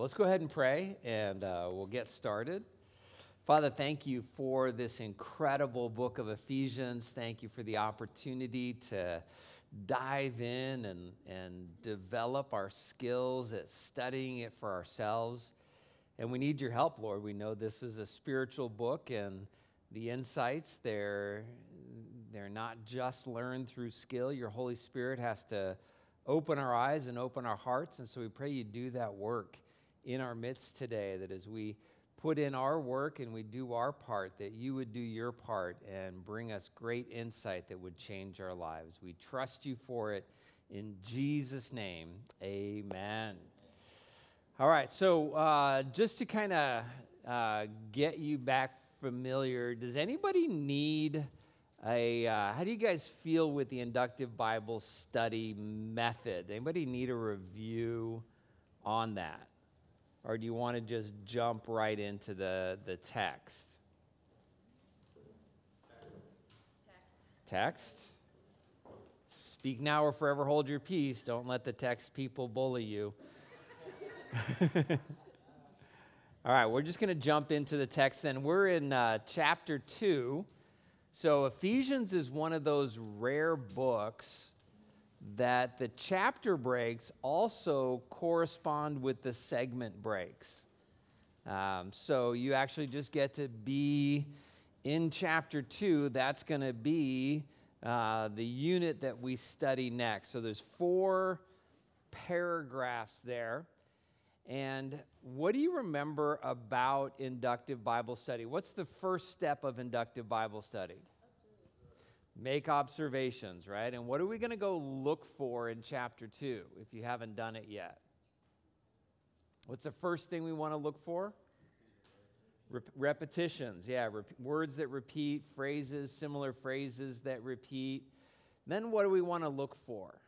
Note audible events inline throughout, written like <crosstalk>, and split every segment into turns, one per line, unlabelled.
let's go ahead and pray and uh, we'll get started. Father, thank you for this incredible book of Ephesians. Thank you for the opportunity to dive in and, and develop our skills at studying it for ourselves. And we need your help, Lord. We know this is a spiritual book and the insights, they're, they're not just learned through skill. Your Holy Spirit has to open our eyes and open our hearts. And so we pray you do that work in our midst today, that as we put in our work and we do our part, that you would do your part and bring us great insight that would change our lives. We trust you for it. In Jesus' name, amen. All right, so uh, just to kind of uh, get you back familiar, does anybody need a, uh, how do you guys feel with the inductive Bible study method? Anybody need a review on that? Or do you want to just jump right into the, the text? Text. Text? Speak now or forever hold your peace. Don't let the text people bully you. <laughs> All right, we're just going to jump into the text then. We're in uh, chapter 2. So, Ephesians is one of those rare books that the chapter breaks also correspond with the segment breaks. Um, so, you actually just get to be in chapter 2. That's going to be uh, the unit that we study next. So, there's four paragraphs there. And what do you remember about inductive Bible study? What's the first step of inductive Bible study? Make observations, right? And what are we going to go look for in chapter 2 if you haven't done it yet? What's the first thing we want to look for? Rep- repetitions, yeah, rep- words that repeat, phrases, similar phrases that repeat. Then what do we want to look for?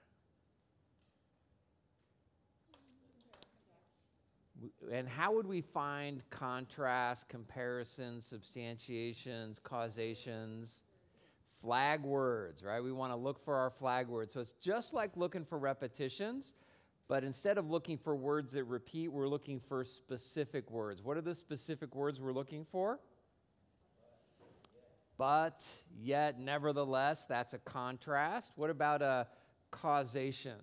and how would we find contrast, comparisons, substantiations, causations, flag words, right? We want to look for our flag words. So it's just like looking for repetitions, but instead of looking for words that repeat, we're looking for specific words. What are the specific words we're looking for? But, yet, nevertheless, that's a contrast. What about a causation?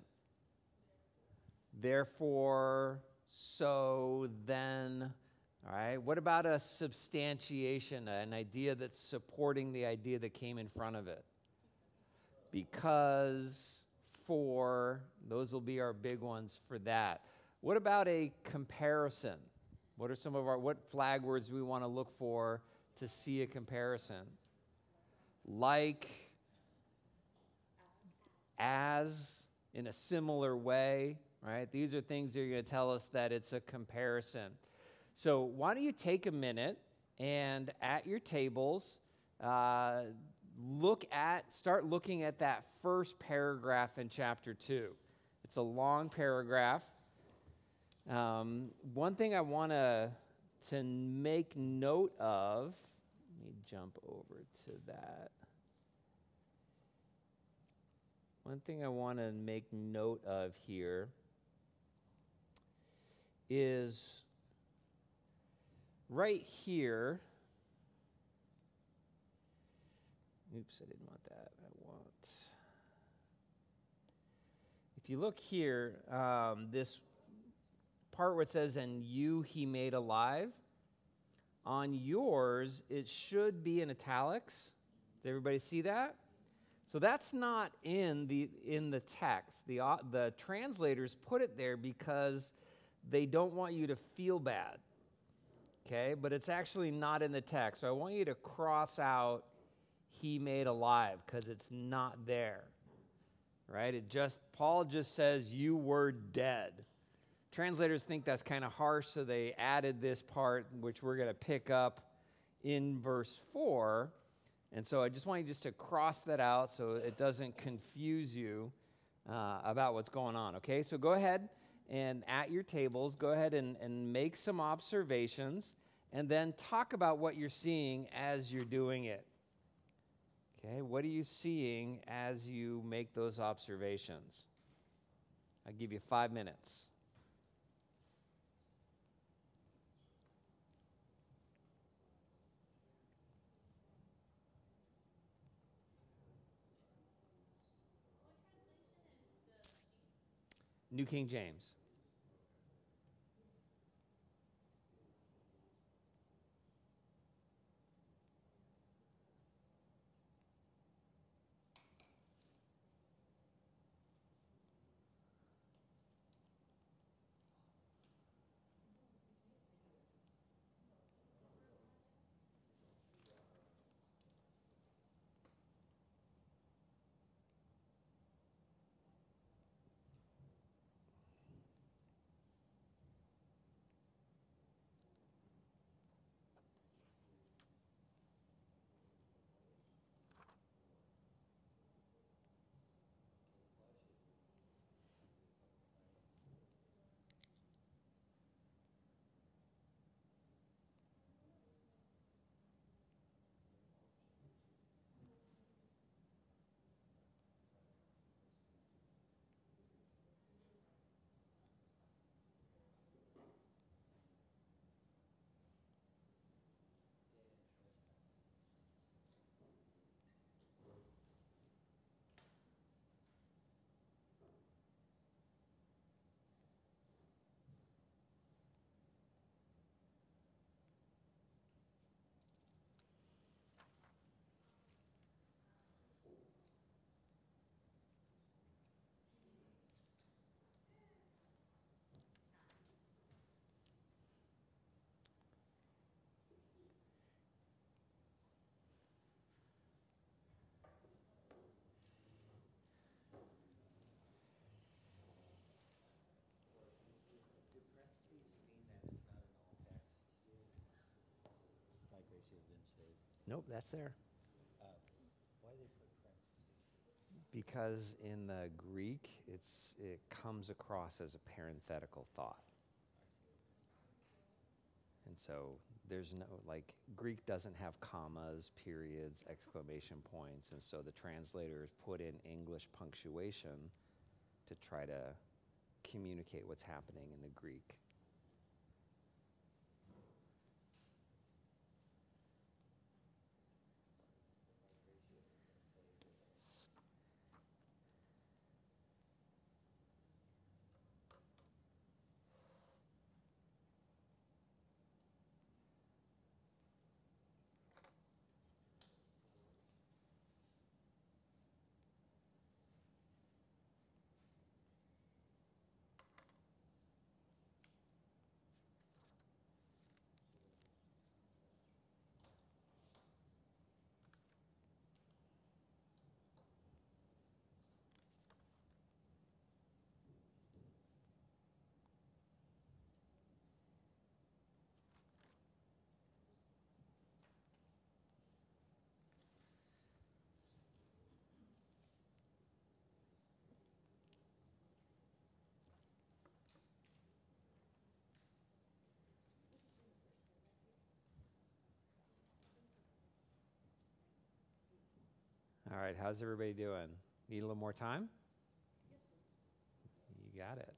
Therefore, so then. All right, what about a substantiation, an idea that's supporting the idea that came in front of it? Because, for, those will be our big ones for that. What about a comparison? What are some of our, what flag words we want to look for to see a comparison? Like, as, in a similar way, right? These are things that are going to tell us that it's a comparison. So, why don't you take a minute and at your tables, uh, look at, start looking at that first paragraph in chapter 2. It's a long paragraph. Um, one thing I want to to make note of, let me jump over to that. One thing I want to make note of here is right here. Oops, I didn't want that. I want. If you look here, um, this part where it says, and you he made alive, on yours, it should be in italics. Does everybody see that? So that's not in the in the text. The uh, the translators put it there because they don't want you to feel bad. Okay? But it's actually not in the text. So I want you to cross out he made alive because it's not there. Right? It just Paul just says you were dead. Translators think that's kind of harsh, so they added this part, which we're going to pick up in verse 4. And so I just want you just to cross that out so it doesn't confuse you uh, about what's going on. Okay, so go ahead and at your tables, go ahead and, and make some observations and then talk about what you're seeing as you're doing it. Okay, what are you seeing as you make those observations? I'll give you five minutes. New King James. Nope, that's there.
Why did they put parentheses?
Because in the Greek, it's, it comes across as a parenthetical thought. And so there's no, like, Greek doesn't have commas, periods, exclamation points. And so the translators put in English punctuation to try to communicate what's happening in the Greek. All right, how's everybody doing? Need a little more time? You got it.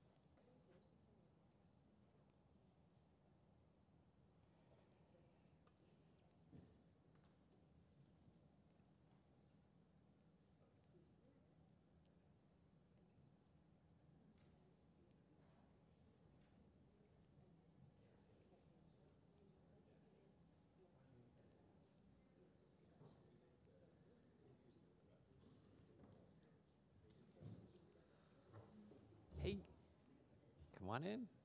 Hey, come on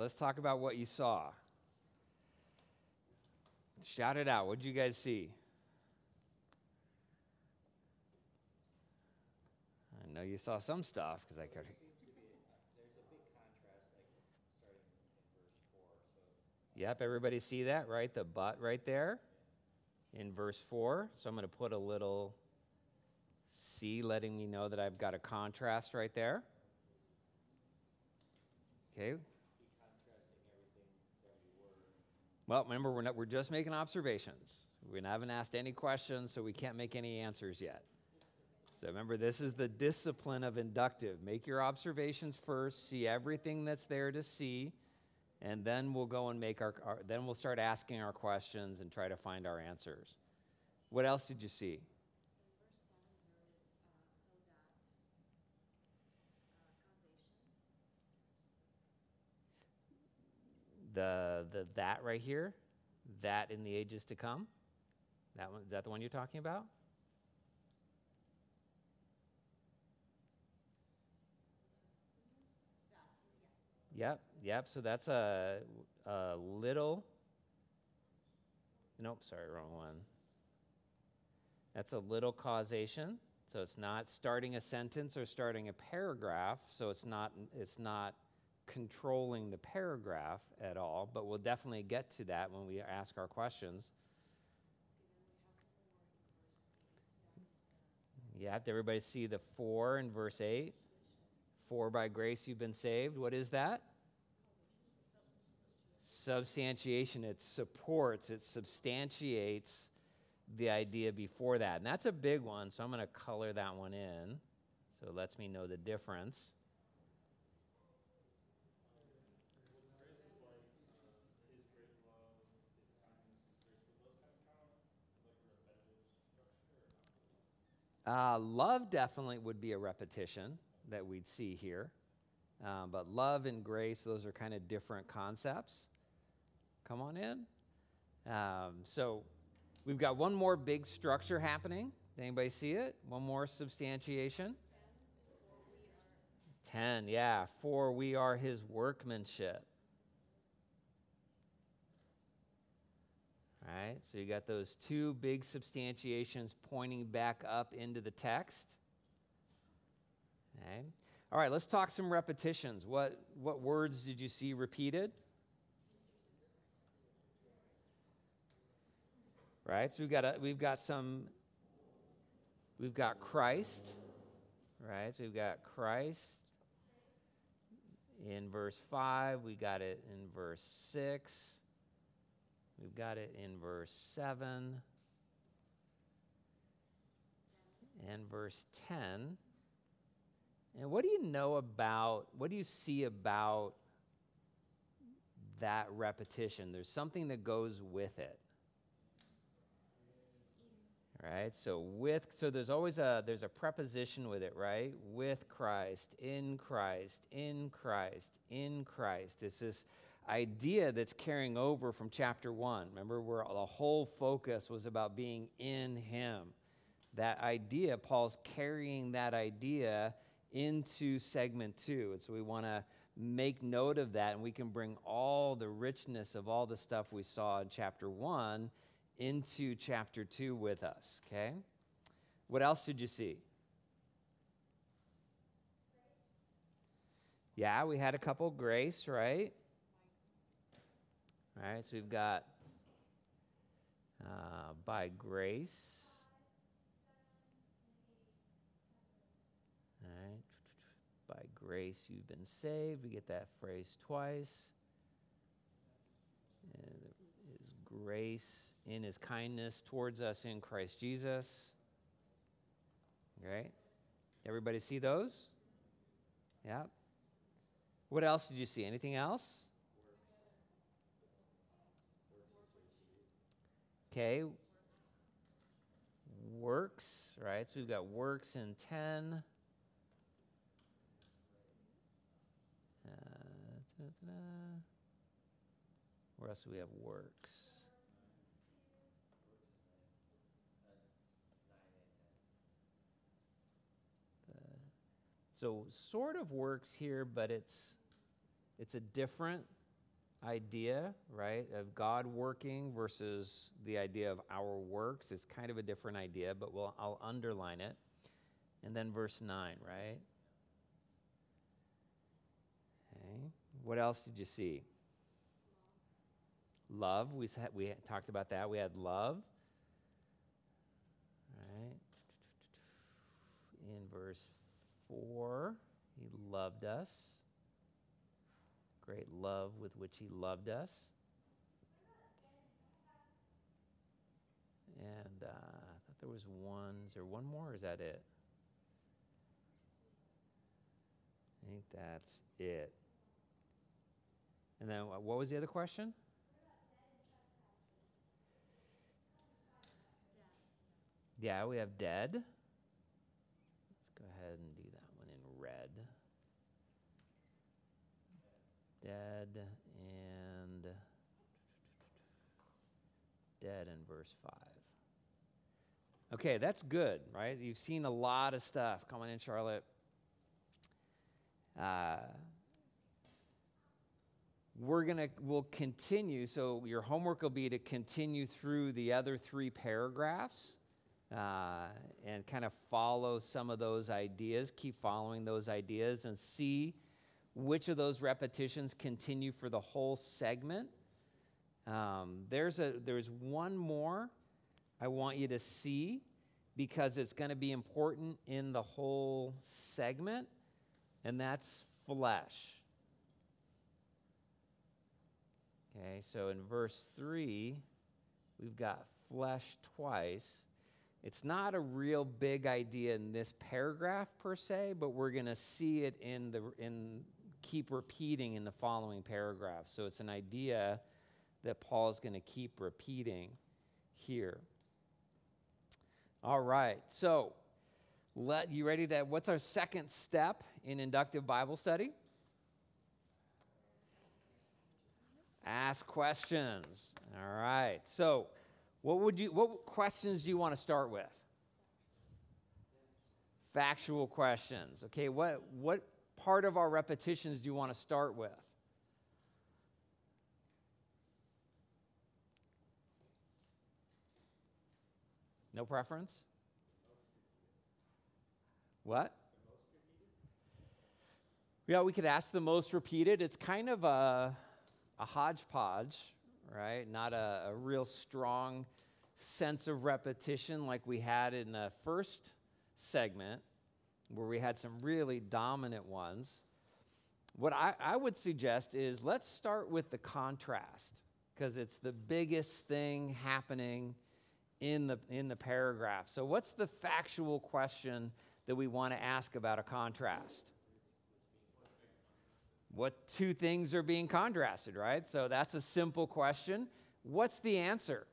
let's talk about what you saw. Shout it out. What did you guys see? I know you saw some stuff because I could.
There's a big contrast, like starting in verse four. So
Yep, everybody see that, right? The but right there in verse 4. So I'm going to put a little C letting me know that I've got a contrast right there. Okay.
be contrasting everything that we were.
Well, remember, we're, not, we're just making observations. We haven't asked any questions, so we can't make any answers yet. So remember, this is the discipline of inductive. Make your observations first, see everything that's there to see, and then we'll go and make our, our then we'll start asking our questions and try to find our answers. What else did you see? The, the that right here, that in the ages to come. That one is that the one you're talking about? Yep, yep. So that's a, a little. Nope, sorry, wrong one. That's a little causation. So it's not starting a sentence or starting a paragraph. So it's not it's not controlling the paragraph at all. But we'll definitely get to that when we ask our questions. Yeah, did everybody see the for in verse eight? For by grace you've been saved. What is that? Substantiation. It supports, it substantiates the idea before that. And that's a big one, so I'm going to color that one in. So it lets me know the difference. Uh, love definitely would be a repetition that we'd see here. Um, but love and grace, those are kind of different concepts. Come on in. Um, so we've got one more big structure happening. Anybody see it? One more substantiation. Ten, yeah. For we are his workmanship. Right, so you got those two big substantiations pointing back up into the text. Okay. All right, let's talk some repetitions. What, what words did you see repeated? Right, so we've got, a, we've got some, we've got Christ, right? So we've got Christ in verse 5, we got it in verse 6. We've got it in verse 7 and verse 10. And what do you know about, what do you see about that repetition? There's something that goes with it. Right? So with so there's always a there's a preposition with it, right? With Christ, in Christ, in Christ, in Christ. It's this idea that's carrying over from chapter one. Remember, where the whole focus was about being in Him. That idea, Paul's carrying that idea into segment two. And so we want to make note of that, and we can bring all the richness of all the stuff we saw in chapter one into chapter two with us, okay? What else did you see? Yeah, we had a couple grace, right? All right, so we've got uh, by grace. All right, by grace you've been saved. We get that phrase twice. And grace in his kindness towards us in Christ Jesus. Right, everybody see those? Yeah. What else did you see? Anything else? Okay. Works, right? So we've got works in 10. Uh. Where else do we have works? Uh, so sort of works here, but it's it's a different idea, right, of God working versus the idea of our works. It's kind of a different idea, but we'll, I'll underline it. And then verse 9, right? Okay. What else did you see? Love. We, we talked about that. We had love. Right. In verse 4, he loved us. Great love with which he loved us. And uh, I thought there was one. Is there one more, or is that it? I think that's it. And then what was the other question? Yeah, we have dead. Let's go ahead and do that one in red. Dead and dead in verse 5. Okay, that's good, right? You've seen a lot of stuff. Come on in, Charlotte. Uh, we're going to we'll continue so your homework will be to continue through the other three paragraphs uh, and kind of follow some of those ideas keep following those ideas and see which of those repetitions continue for the whole segment um, there's a there's one more i want you to see because it's going to be important in the whole segment and that's flesh Okay, so in verse 3, we've got flesh twice. It's not a real big idea in this paragraph per se, but we're going to see it in the in keep repeating in the following paragraph. So it's an idea that Paul's going to keep repeating here. All right. So, let you ready to what's our second step in inductive Bible study? Ask questions. All right. So, what would you what questions do you want to start with? Factual questions. Okay, what what part of our repetitions do you want to start with? No preference? What? Yeah, we could ask the most repeated. It's kind of a a hodgepodge, right? Not a, a real strong sense of repetition like we had in the first segment, where we had some really dominant ones. What I, I would suggest is let's start with the contrast, because it's the biggest thing happening in the, in the paragraph. So, what's the factual question that we want to ask about a contrast? What two things are being contrasted, right? So that's a simple question. What's the answer?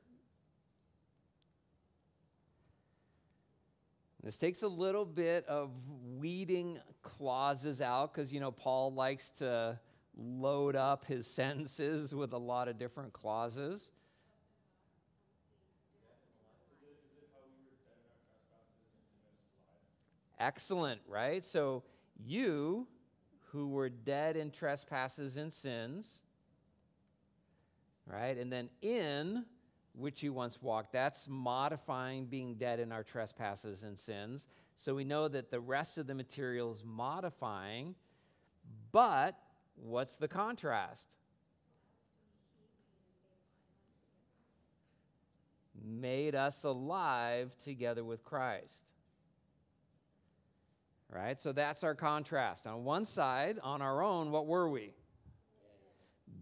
This takes a little bit of weeding clauses out because, you know, Paul likes to load up his <laughs> sentences with a lot of different clauses. Excellent, right? So you who were dead in trespasses and sins, right? And then in which you once walked, that's modifying being dead in our trespasses and sins. So we know that the rest of the material is modifying, but what's the contrast? Made us alive together with Christ right? So that's our contrast. On one side, on our own, what were we?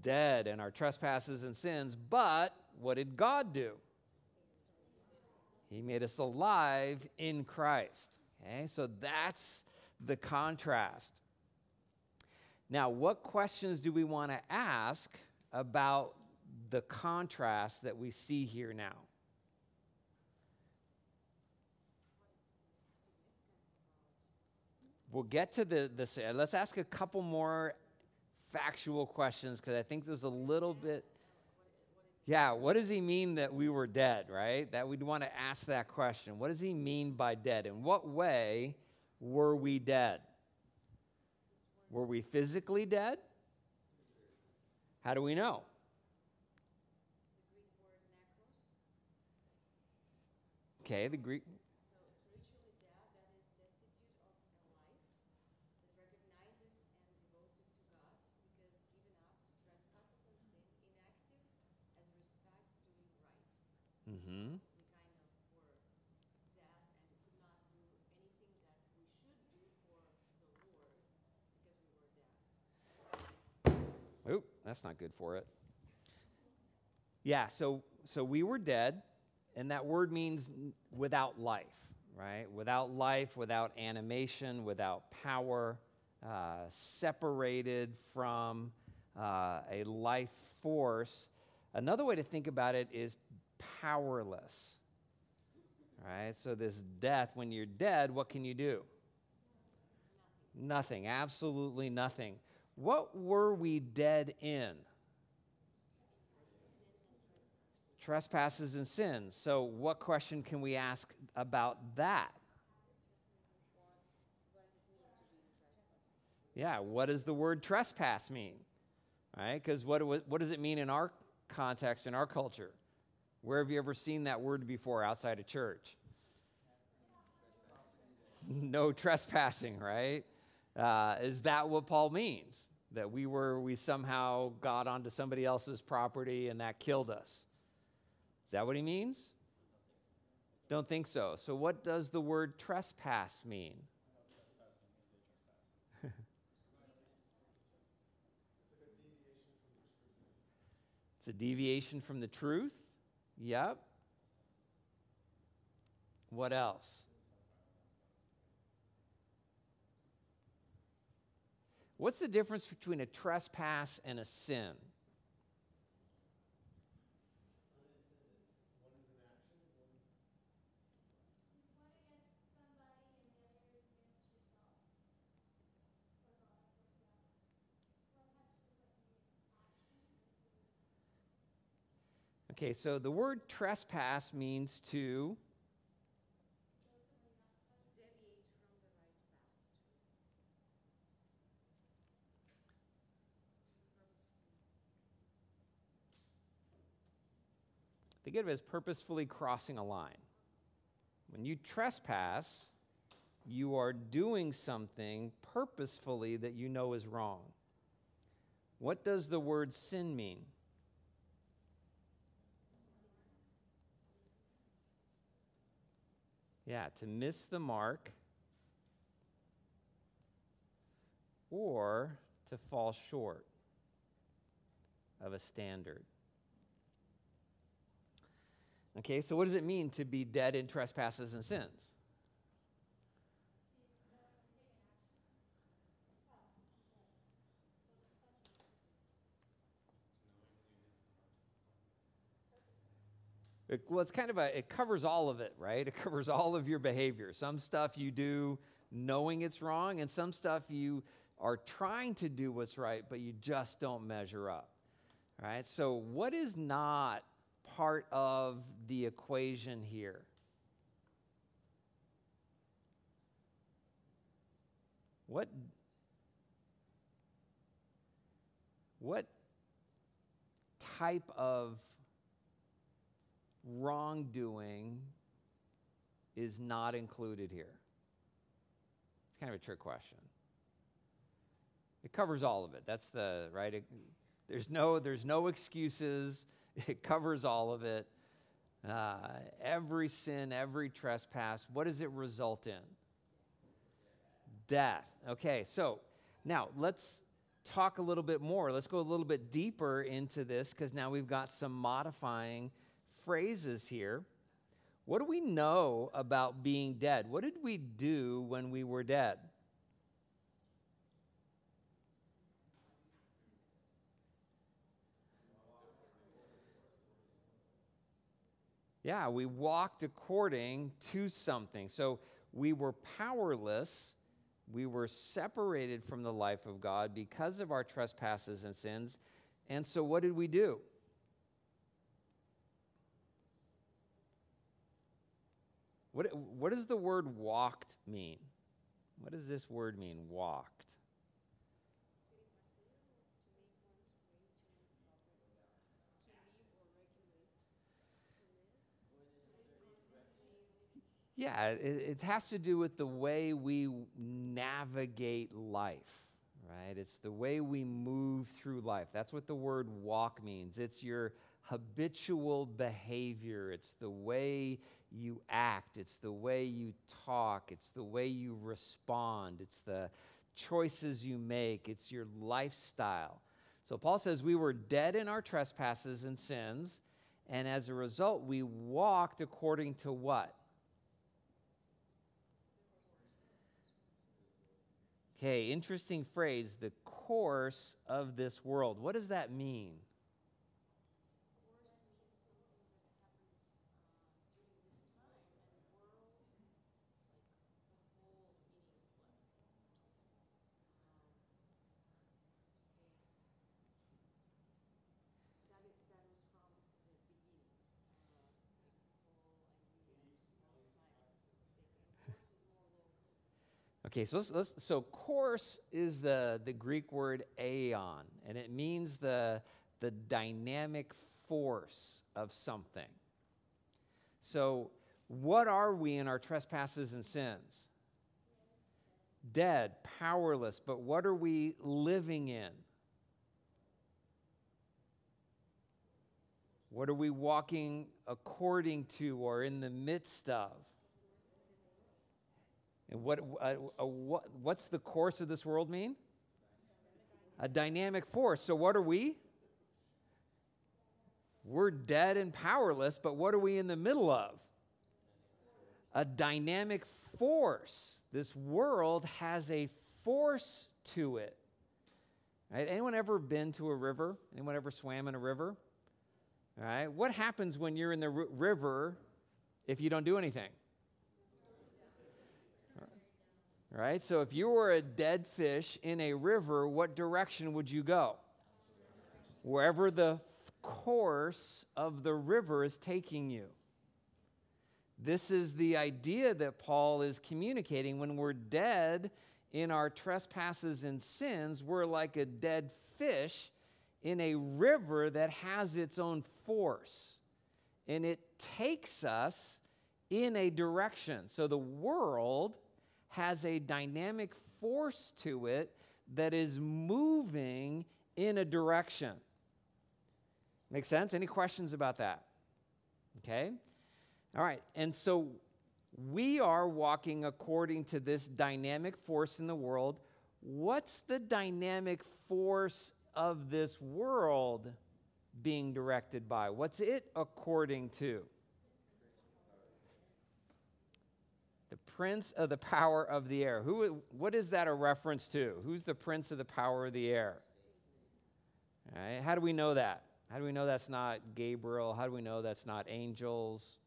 Dead in our trespasses and sins. But what did God do? He made us alive in Christ. Okay, so that's the contrast. Now, what questions do we want to ask about the contrast that we see here now? We'll get to the, the let's ask a couple more factual questions because I think there's a little bit. Yeah, what does he mean that we were dead, right? That we'd want to ask that question. What does he mean by dead? In what way were we dead? Were we physically dead? How do we know? Okay, the Greek.
So spiritually dead, that is destitute of a life that recognizes and devoted to God because given up to trespasses and sin, inactive as respect doing right.
Mm-hmm.
We kind of were dead and could not do anything that we should do for the Lord because we were dead.
Oop, that's not good for it. Yeah, so so we were dead, and that word means without life, right? Without life, without animation, without power, uh, separated from uh, a life force. Another way to think about it is powerless. Right? So this death, when you're dead, what can you do? Nothing, absolutely nothing. What were we dead in? Trespasses and sins. So, what question can we ask about that? Yeah, what does the word trespass mean? Right? Because what, what does it mean in our context, in our culture? Where have you ever seen that word before outside of church? no trespassing, right? Uh, is that what Paul means? That we were, we somehow got onto somebody else's property and that killed us? Is that what he means? Don't think so. So, what does the word trespass mean? <laughs> It's a deviation from the truth. Yep. What else? What's the difference between a trespass and a sin? Okay, so the word trespass means to. Think of it as purposefully crossing a line. When you trespass, you are doing something purposefully that you know is wrong. What does the word sin mean? Yeah, to miss the mark or to fall short of a standard. Okay, so what does it mean to be dead in trespasses and sins? It, well, it's kind of a, it covers all of it, right? <laughs> It covers all of your behavior. Some stuff you do knowing it's wrong, and some stuff you are trying to do what's right, but you just don't measure up, right? So, what is not part of the equation here? What what type of wrongdoing is not included here? It's kind of a trick question. It covers all of it. That's the right. It, there's no there's no excuses. <laughs> It covers all of it. Uh, every sin, every trespass. What does it result in? Death. Okay, so now let's talk a little bit more. Let's go a little bit deeper into this because now we've got some modifying phrases here. What do we know about being dead? What did we do when we were dead? Yeah, we walked according to something. So we were powerless. We were separated from the life of God because of our trespasses and sins. And so what did we do? What, what does the word walked mean? What does this word mean, walked? Yeah, it, it, has to do with the way we navigate life, right? It's the way we move through life. That's what the word walk means. It's your habitual behavior, it's the way you act, it's the way you talk, it's the way you respond, it's the choices you make, it's your lifestyle. So Paul says we were dead in our trespasses and sins, and as a result, we walked according to what? Okay, interesting phrase, the course of this world. What does that mean? Okay, so let's, let's, so course is the, the Greek word aeon, and it means the, the dynamic force of something. So, what are we in our trespasses and sins? Dead, powerless, but what are we living in? What are we walking according to or in the midst of? And what, uh, uh, what, what's the course of this world mean? A dynamic force. So, what are we? We're dead and powerless, but what are we in the middle of? A dynamic force. This world has a force to it. Right? Anyone ever been to a river? Anyone ever swam in a river? All right. What happens when you're in the r- river if you don't do anything? Right? So if you were a dead fish in a river, what direction would you go? Wherever the course of the river is taking you. This is the idea that Paul is communicating. When we're dead in our trespasses and sins, we're like a dead fish in a river that has its own force. And it takes us in a direction. So the world has a dynamic force to it that is moving in a direction. Make sense? Any questions about that? Okay? All right. And so we are walking according to this dynamic force in the world. What's the dynamic force of this world being directed by? What's it according to? Prince of the power of the air. Who, what is that a reference to? Who's the prince of the power of the air? Right, how do we know that? How do we know that's not Gabriel? How do we know that's not angels?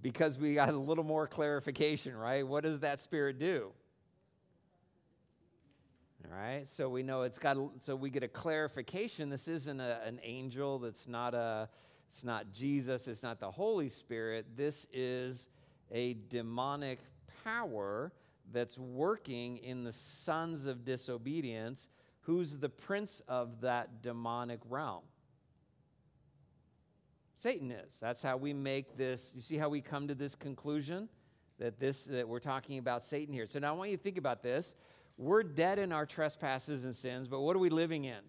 Because we got a little more clarification, right? What does that spirit do? All right, so we know it's got, so we get a clarification. This isn't a, an angel, that's not a, it's not Jesus, it's not the Holy Spirit. This is a demonic power that's working in the sons of disobedience. Who's the prince of that demonic realm? Satan is. That's how we make this. You see how we come to this conclusion that this that we're talking about Satan here. So now I want you to think about this. We're dead in our trespasses and sins, but what are we living in?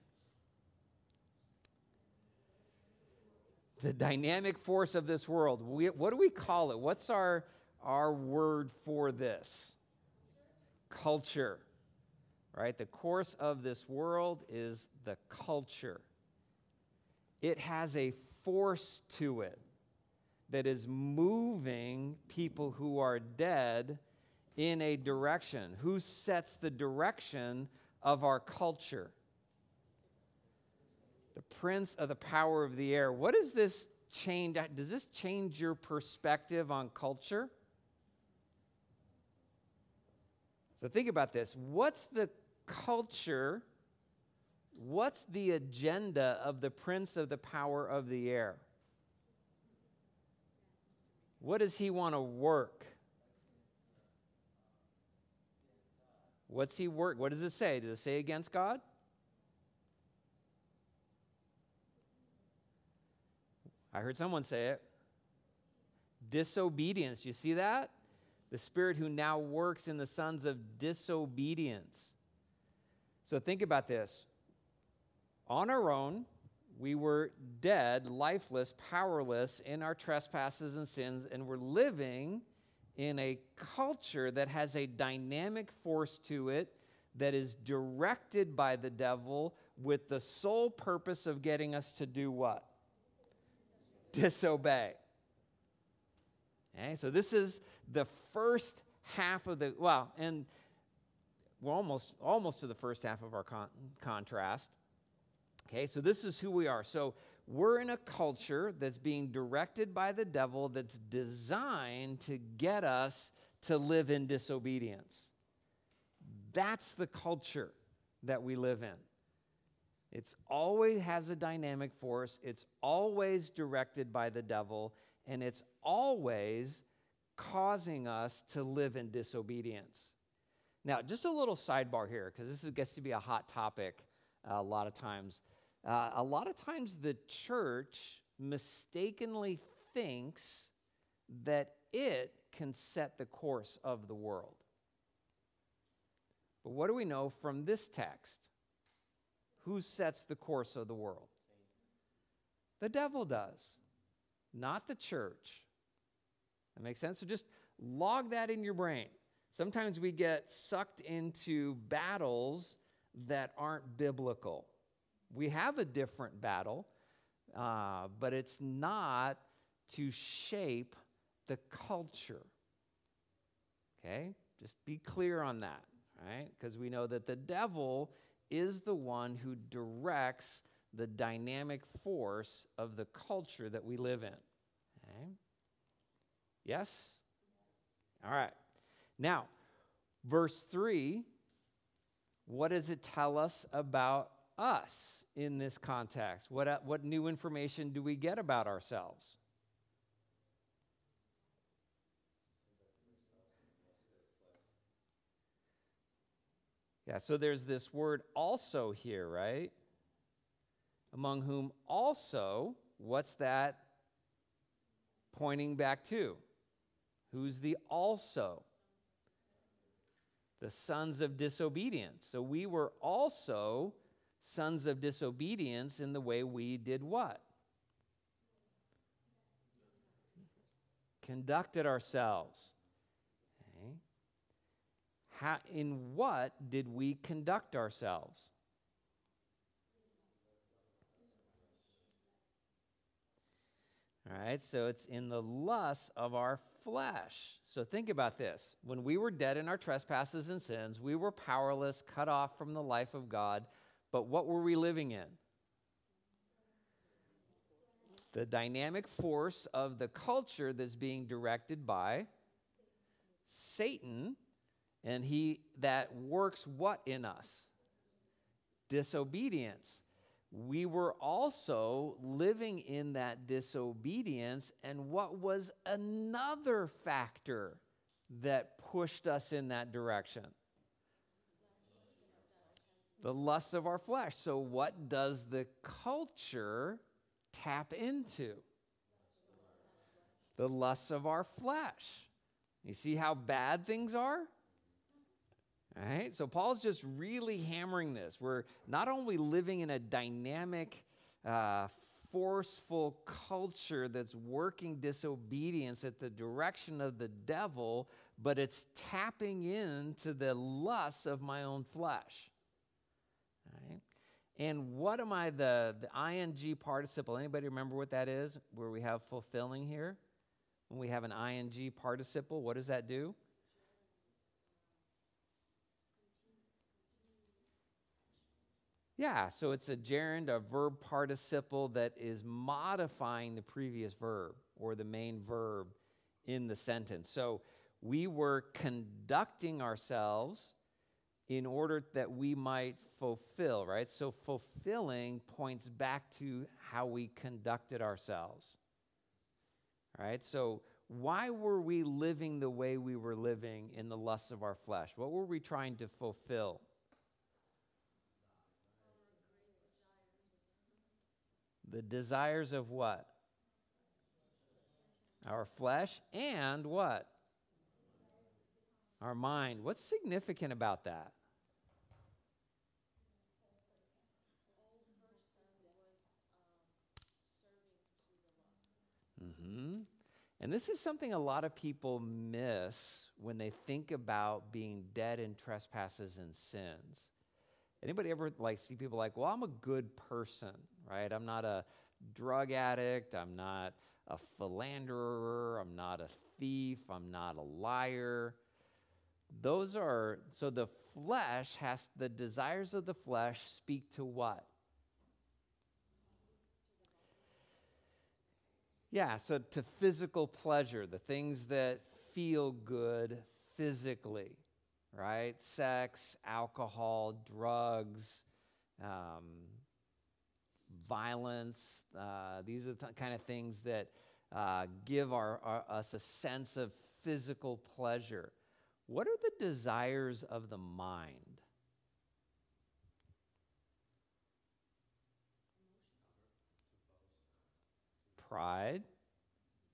The dynamic force of this world. We, what do we call it? What's our, our word for this? Culture. Right? The course of this world is the culture. It has a force to it that is moving people who are dead in a direction. Who sets the direction of our culture? The prince of the power of the air. What does this change? Does this change your perspective on culture? So think about this. What's the culture? What's the agenda of the prince of the power of the air? What does he want to work? What's he work? What does it say? Does it say against God? I heard someone say it. Disobedience. You see that? The spirit who now works in the sons of disobedience. So think about this. On our own, we were dead, lifeless, powerless in our trespasses and sins, and we're living in a culture that has a dynamic force to it that is directed by the devil with the sole purpose of getting us to do what? Disobey. Okay, so this is the first half of the, well, and we're almost, almost to the first half of our con- contrast. Okay, so this is who we are. So we're in a culture that's being directed by the devil that's designed to get us to live in disobedience. That's the culture that we live in. It's always has a dynamic force, it's always directed by the devil, and it's always causing us to live in disobedience. Now, just a little sidebar here, because this is, gets to be a hot topic uh, a lot of times. Uh, a lot of times, the church mistakenly thinks that it can set the course of the world. But what do we know from this text? Who sets the course of the world? The devil does, not the church. That makes sense? So just log that in your brain. Sometimes we get sucked into battles that aren't biblical. We have a different battle, uh, but it's not to shape the culture. Okay? Just be clear on that, right? Because we know that the devil is the one who directs the dynamic force of the culture that we live in. Okay? Yes? All right. Now, verse 3, what does it tell us about us in this context? What, uh, what new information do we get about ourselves? So there's this word also here, right? Among whom also, what's that pointing back to? Who's the also? The sons of disobedience. So we were also sons of disobedience in the way we did what? Conducted ourselves. How, in what did we conduct ourselves? All right, so it's in the lust of our flesh. So think about this. When we were dead in our trespasses and sins, we were powerless, cut off from the life of God. But what were we living in? The dynamic force of the culture that's being directed by Satan, and he that works what in us? Disobedience we were also living in that disobedience. And what was another factor that pushed us in that direction? The lust of our flesh. So, what does the culture tap into? The lusts of our flesh. You see how bad things are? All right, so Paul's just really hammering this. We're not only living in a dynamic, uh, forceful culture that's working disobedience at the direction of the devil, but it's tapping into the lusts of my own flesh. And what am I, the, the ing participle? Anybody remember what that is? Where we have fulfilling here? When we have an ing participle, what does that do? Yeah, so it's a gerund, a verb participle that is modifying the previous verb or the main verb in the sentence. So we were conducting ourselves in order that we might fulfill, right? So fulfilling points back to how we conducted ourselves. Right? So why were we living the way we were living in the lusts of our flesh? What were we trying to fulfill? The desires of what? Our flesh and what? Our mind. What's significant about that? Mm-hmm. And this is something a lot of people miss when they think about being dead in trespasses and sins. Anybody ever like see people like, well, I'm a good person, right? I'm not a drug addict. I'm not a philanderer. I'm not a thief. I'm not a liar. Those are, so the flesh has, the desires of the flesh speak to what? Yeah, so to physical pleasure, the things that feel good physically, right? Sex, alcohol, drugs, um, violence. Uh, these are the kind of things that uh, give our, our, us a sense of physical pleasure. What are the desires of the mind? Pride,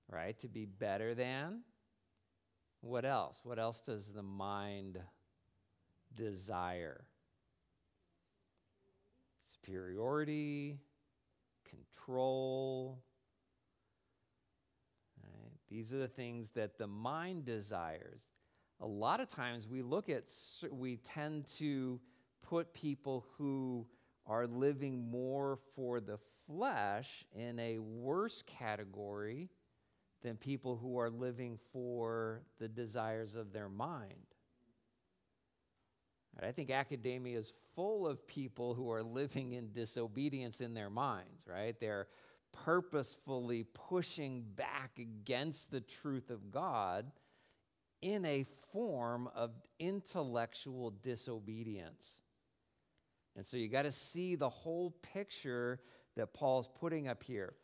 right? To be better than. What else? What else does the mind desire? Superiority, control. Right? These are the things that the mind desires. A lot of times we look at, we tend to put people who are living more for the flesh in a worse category than people who are living for the desires of their mind. I think academia is full of people who are living in disobedience in their minds, right? They're purposefully pushing back against the truth of God in a form of intellectual disobedience. And so you got to see the whole picture that Paul's putting up here.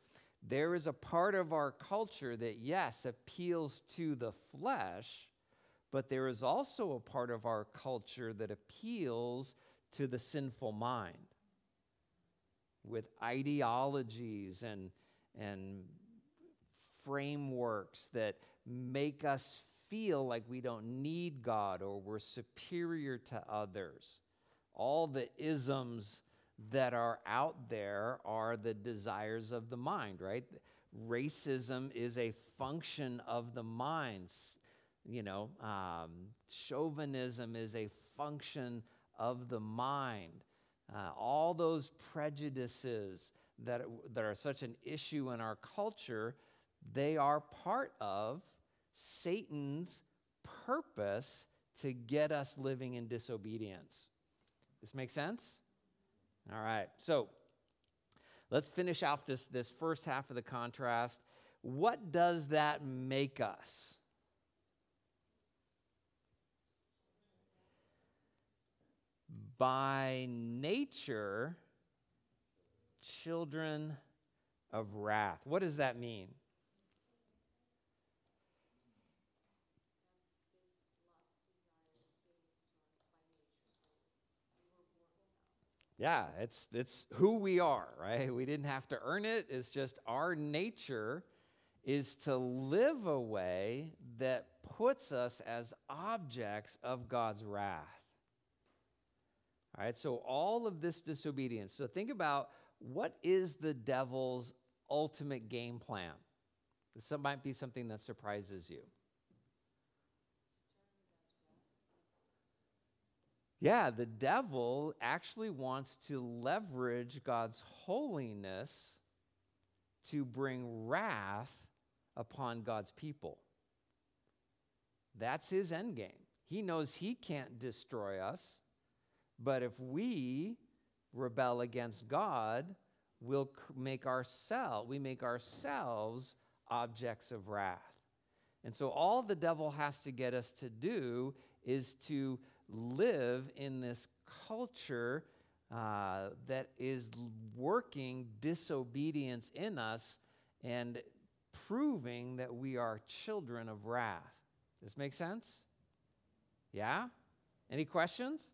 There is a part of our culture that, yes, appeals to the flesh, but there is also a part of our culture that appeals to the sinful mind with ideologies and, and frameworks that make us feel like we don't need God or we're superior to others. All the isms that are out there are the desires of the mind, right? Racism is a function of the mind. You know, um, chauvinism is a function of the mind. Uh, all those prejudices that, that are such an issue in our culture, they are part of Satan's purpose to get us living in disobedience. This makes sense? All right. So let's finish off this, this first half of the contrast. What does that make us? By nature, children of wrath. What does that mean? Yeah, it's, it's who we are, right? We didn't have to earn it. It's just our nature is to live a way that puts us as objects of God's wrath. All right, so all of this disobedience. So think about what is the devil's ultimate game plan? This might be something that surprises you. Yeah, the devil actually wants to leverage God's holiness to bring wrath upon God's people. That's his end game. He knows he can't destroy us, but if we rebel against God, we'll make ourselves we make ourselves objects of wrath. And so all the devil has to get us to do is to live in this culture uh, that is working disobedience in us and proving that we are children of wrath. Does this makes sense? Yeah? Any questions?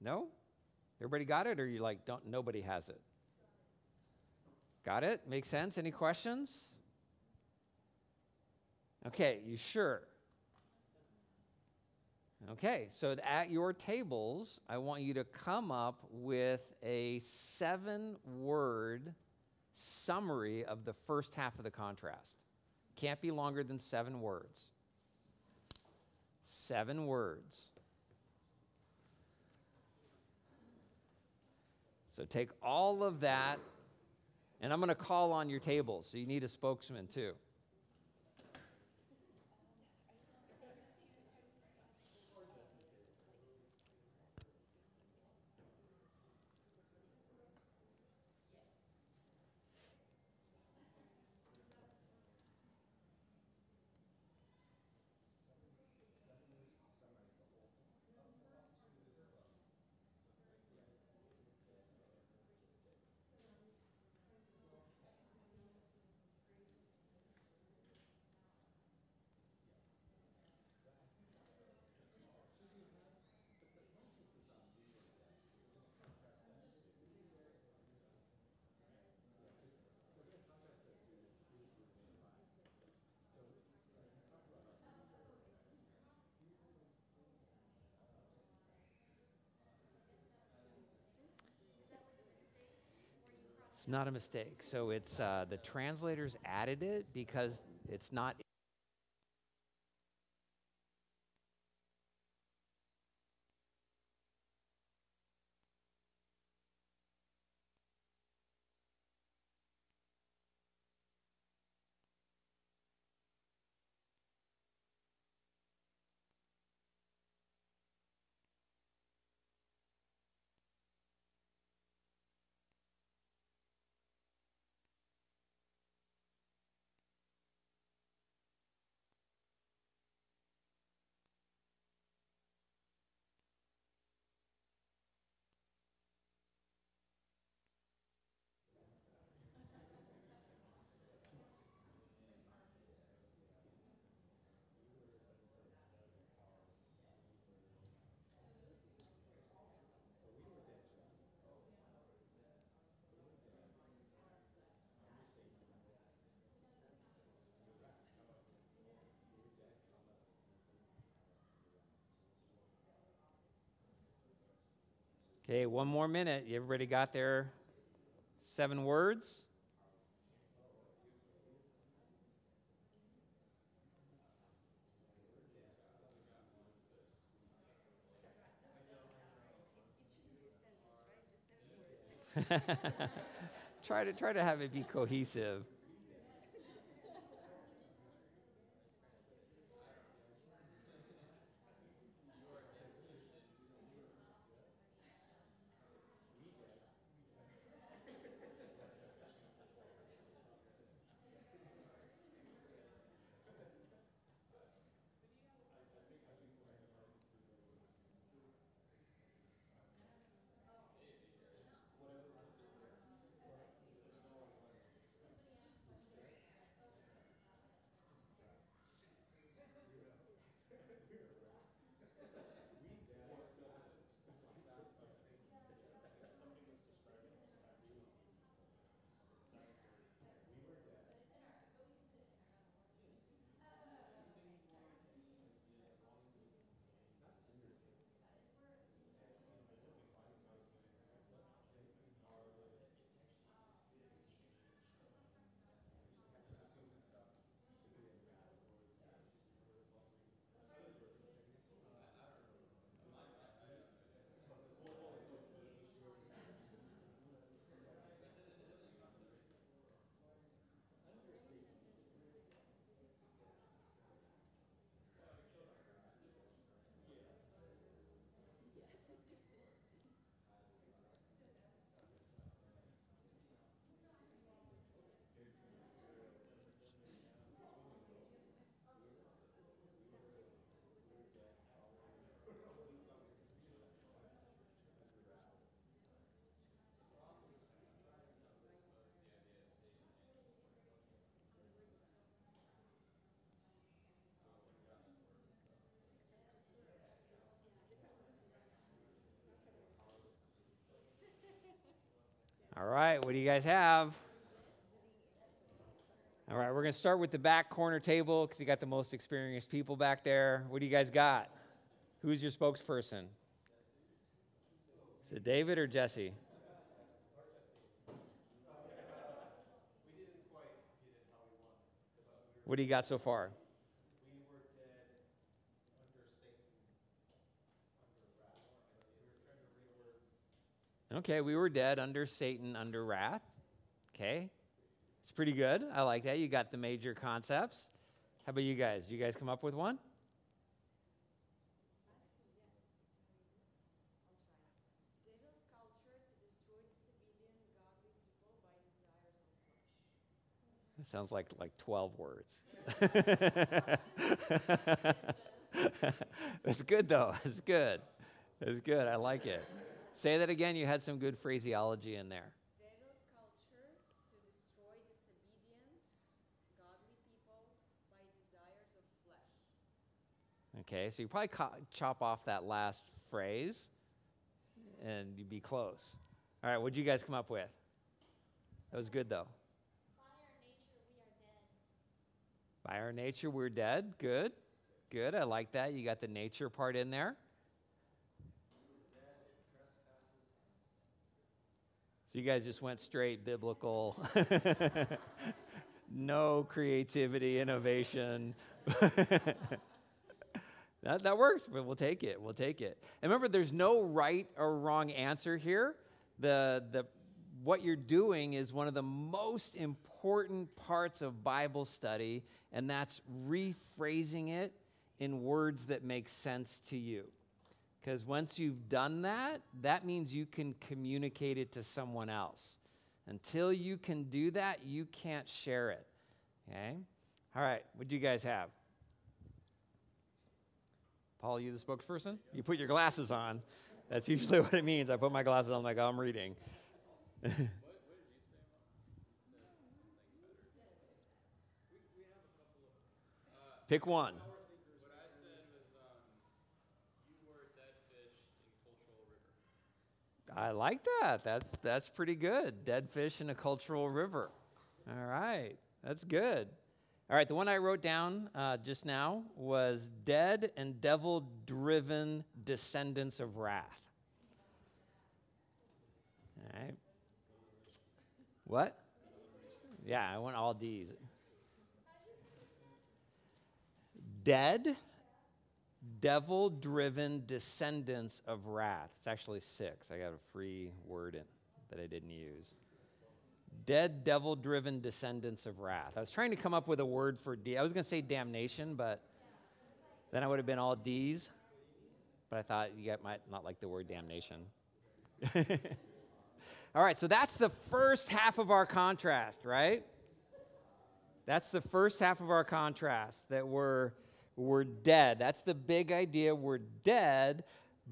No? Everybody got it, or you like, don't, nobody has it? Got it? Make sense? Any questions? Okay, you sure? Okay, so at your tables, I want you to come up with a seven word summary of the first half of the contrast. Can't be longer than seven words. Seven words. So take all of that, and I'm going to call on your tables. So you need a spokesman too. Not a mistake. So it's uh, the translators added it because it's not. Okay, one more minute. Everybody got their seven words? <laughs> try to try to have it be cohesive. All right, what do you guys have? All right, we're going to start with the back corner table because you got the most experienced people back there. What do you guys got? Who's your spokesperson? Is it David or Jesse? What do you got so far? Okay, we were dead under Satan, under wrath. Okay, it's pretty good. I like that. You got the major concepts. How about you guys? Do you guys come up with one? That sounds like like 12 words. <laughs> That's good though. It's good. It's good. I like it. Say that again. You had some good phraseology in there.
Devil's culture to destroy disobedient, godly people by desires of flesh.
Okay, so you probably co- chop off that last phrase and you'd be close. All right, what'd you guys come up with? That was good though. By our nature, we're dead. Good. Good. I like that. You got the nature part in there. You guys just went straight biblical. <laughs> no creativity, innovation. <laughs> that, that works, but we'll take it. We'll take it. And remember, there's no right or wrong answer here. The, the, what you're doing is one of the most important parts of Bible study, and that's rephrasing it in words that make sense to you. Because once you've done that, that means you can communicate it to someone else. Until you can do that, you can't share it. Okay? All right, what do you guys have? Paul, you the spokesperson? You put your glasses on. That's usually <laughs> what it means. I put my glasses on, like, I'm reading. <laughs> Pick one.
What I said was, um, you were a dead fish in cultural river.
I like that. That's that's pretty good. Dead fish in a cultural river. All right, that's good. All right, the one I wrote down uh, just now was dead and devil-driven descendants of wrath. All right. What? Yeah, I want all D's. Dead, devil driven descendants of wrath. It's actually six. I got a free word in that I didn't use. Dead, devil driven descendants of wrath. I was trying to come up with a word for D. I was going to say damnation, but then I would have been all D's. But I thought you guys might not like the word damnation. <laughs> all right, so that's the first half of our contrast, right? That's the first half of our contrast that we're we're dead. That's the big idea. We're dead,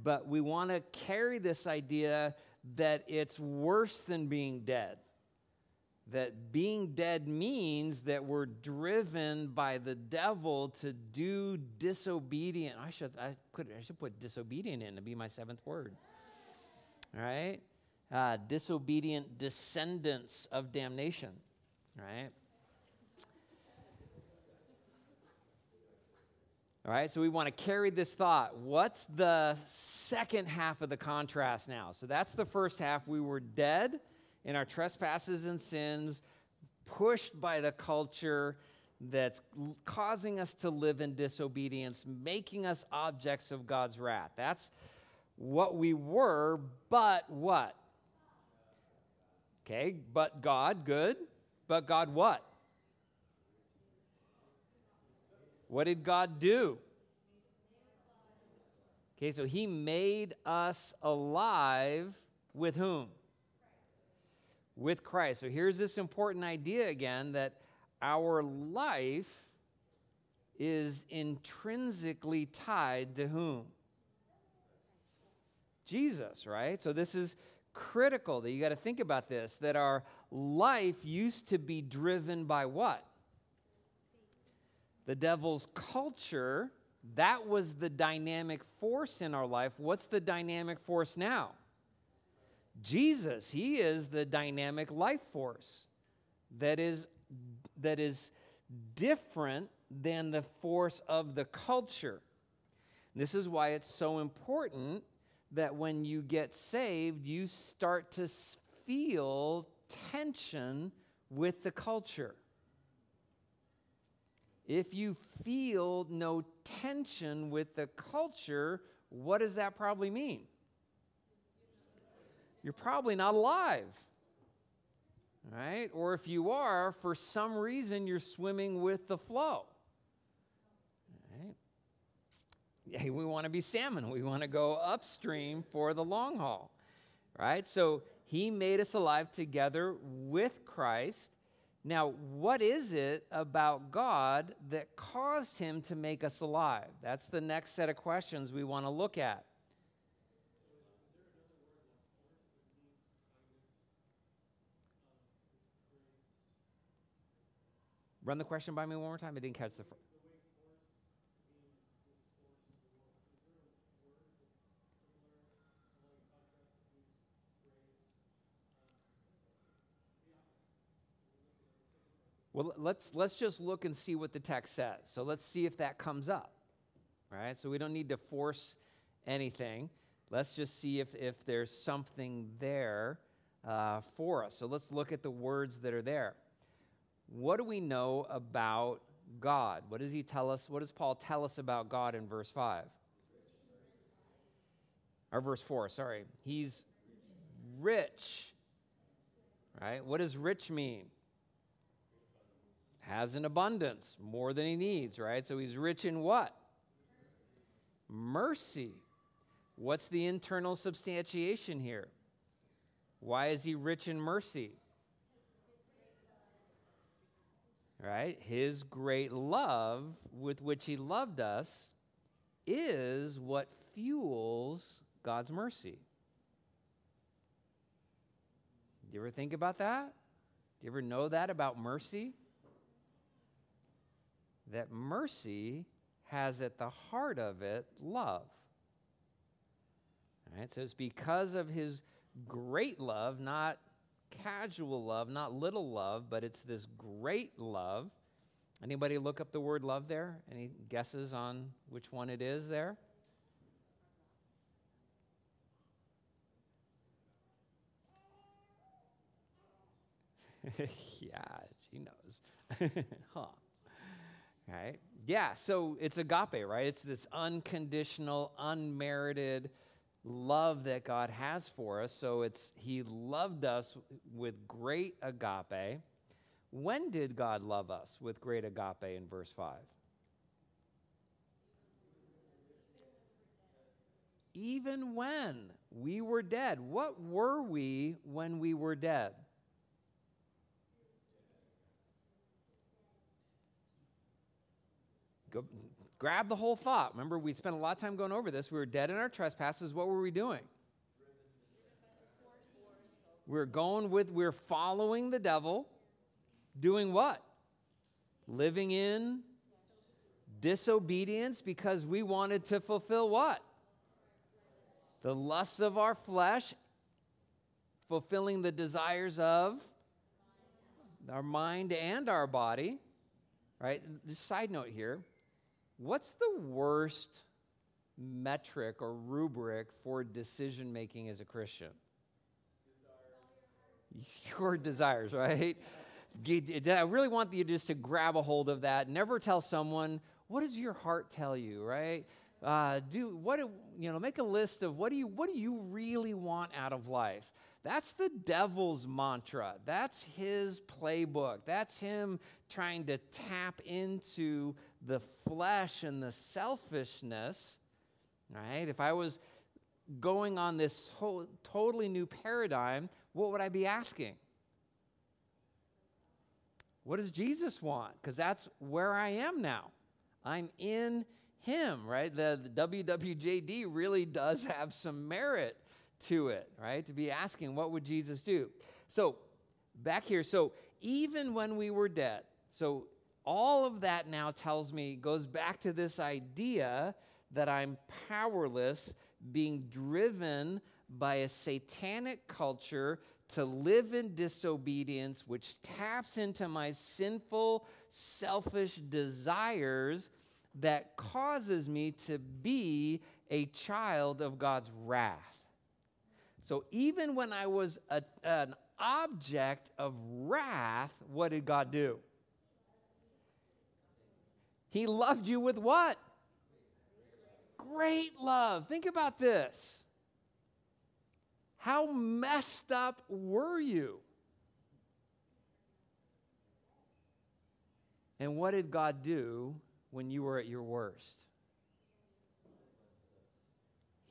but we want to carry this idea that it's worse than being dead. That being dead means that we're driven by the devil to do disobedient. I should I I should put disobedient in to be my seventh word. All right, uh, disobedient descendants of damnation. Right. All right, so we want to carry this thought. What's the second half of the contrast now? So that's the first half. We were dead in our trespasses and sins, pushed by the culture that's causing us to live in disobedience, making us objects of God's wrath. That's what we were, but what? Okay, but God, good. But God, what? What did God do? Okay, so he made us alive with whom? With Christ. So here's this important idea again that our life is intrinsically tied to whom? Jesus, right? So this is critical that you got to think about this that our life used to be driven by what? The devil's culture, that was the dynamic force in our life. What's the dynamic force now? Jesus, he is the dynamic life force that is that is different than the force of the culture. This is why it's so important that when you get saved, you start to feel tension with the culture. If you feel no tension with the culture, what does that probably mean? You're probably not alive. Right? Or if you are, for some reason you're swimming with the flow. Right? Hey, we want to be salmon. We want to go upstream for the long haul. Right? So he made us alive together with Christ. Now, what is it about God that caused him to make us alive? That's the next set of questions we want to look at. Run the question by me one more time. I didn't catch the. Well, let's let's just look and see what the text says. So let's see if that comes up. All right. So we don't need to force anything. Let's just see if if there's something there uh, for us. So let's look at the words that are there. What do we know about God? What does he tell us? What does Paul tell us about God in verse 5? Or verse 4, sorry. He's rich. Right? What does rich mean? Has an abundance, more than he needs, right? So he's rich in what? Mercy. What's the internal substantiation here? Why is he rich in mercy? right? His great love with which he loved us is what fuels God's mercy. Do you ever think about that? Do you ever know that about mercy? That mercy has at the heart of it love. All right, so it's because of his great love, not casual love, not little love, but it's this great love. Anybody look up the word love there? Any guesses on which one it is there? <laughs> yeah, she knows. <laughs> huh. Right? Yeah, so it's agape, right? It's this unconditional, unmerited love that God has for us. So it's He loved us with great agape. When did God love us with great agape in verse 5? Even when we were dead. What were we when we were dead? Go, grab the whole thought. Remember, we spent a lot of time going over this. We were dead in our trespasses. What were we doing? We are going with, we are following the devil, doing what? Living in disobedience because we wanted to fulfill what? The lusts of our flesh, fulfilling the desires of our mind and our body. Right? Just side note here What's the worst metric or rubric for decision making as a Christian? <laughs> Your desires, right? I really want you just to grab a hold of that. Never tell someone, what does your heart tell you, right? Uh, do what you know make a list of what do you what do you really want out of life that's the devil's mantra that's his playbook that's him trying to tap into the flesh and the selfishness, right? If I was going on this whole, totally new paradigm, what would I be asking? What does Jesus want? Because that's where I am now. I'm in Him, right? The, the WWJD really does have some merit to it, right? To be asking, what would Jesus do? So, back here, so even when we were dead, so all of that now tells me, goes back to this idea that I'm powerless, being driven by a satanic culture to live in disobedience, which taps into my sinful, selfish desires that causes me to be a child of God's wrath. So even when I was a, an object of wrath, what did God do? He loved you with what? Great love. Think about this. How messed up were you? And what did God do when you were at your worst?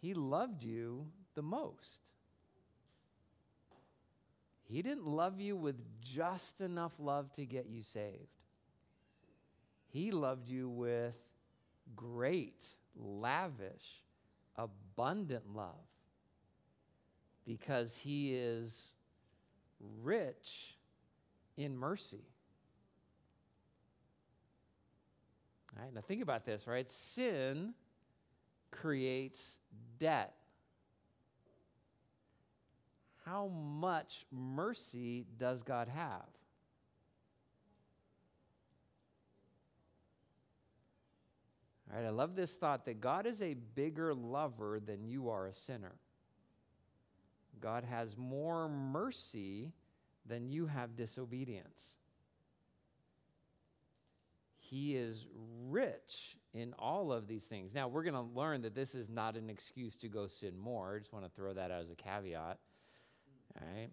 He loved you the most. He didn't love you with just enough love to get you saved. He loved you with great, lavish, abundant love because he is rich in mercy. All right, now think about this, right? Sin creates debt. How much mercy does God have? I love this thought that God is a bigger lover than you are a sinner. God has more mercy than you have disobedience. He is rich in all of these things. Now, we're going to learn that this is not an excuse to go sin more. I just want to throw that out as a caveat. All right?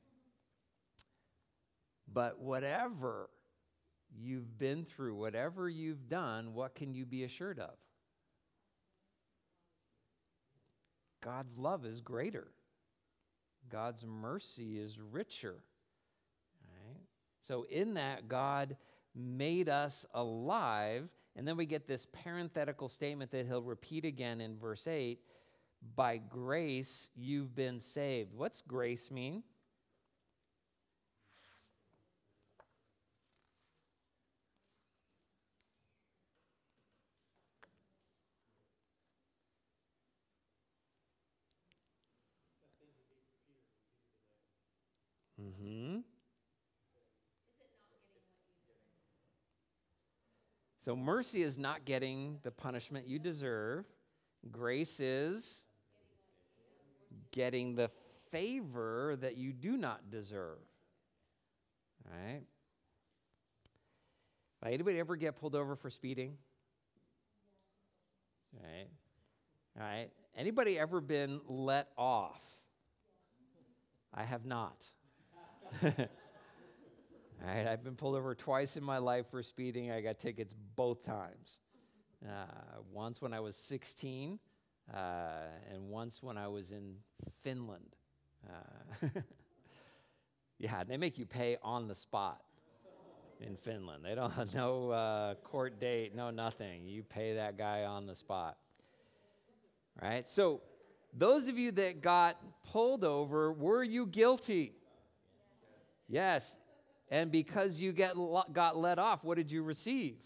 But whatever you've been through, whatever you've done, what can you be assured of? God's love is greater. God's mercy is richer. Right? So, in that, God made us alive. And then we get this parenthetical statement that he'll repeat again in verse 8 by grace you've been saved. What's grace mean? Mm-hmm. So mercy is not getting the punishment you deserve. Grace is getting the favor that you do not deserve. All right? Anybody ever get pulled over for speeding? Right. Right. Anybody ever been let off? I have not. <laughs> I've been pulled over twice in my life for speeding. I got tickets both times. Uh, once when I was 16, uh, and once when I was in Finland. Uh, <laughs> yeah, they make you pay on the spot in Finland. They don't have <laughs> no uh, court date, no nothing. You pay that guy on the spot. Right, so those of you that got pulled over, were you guilty? Yes. And because you get, got let off, what did you receive?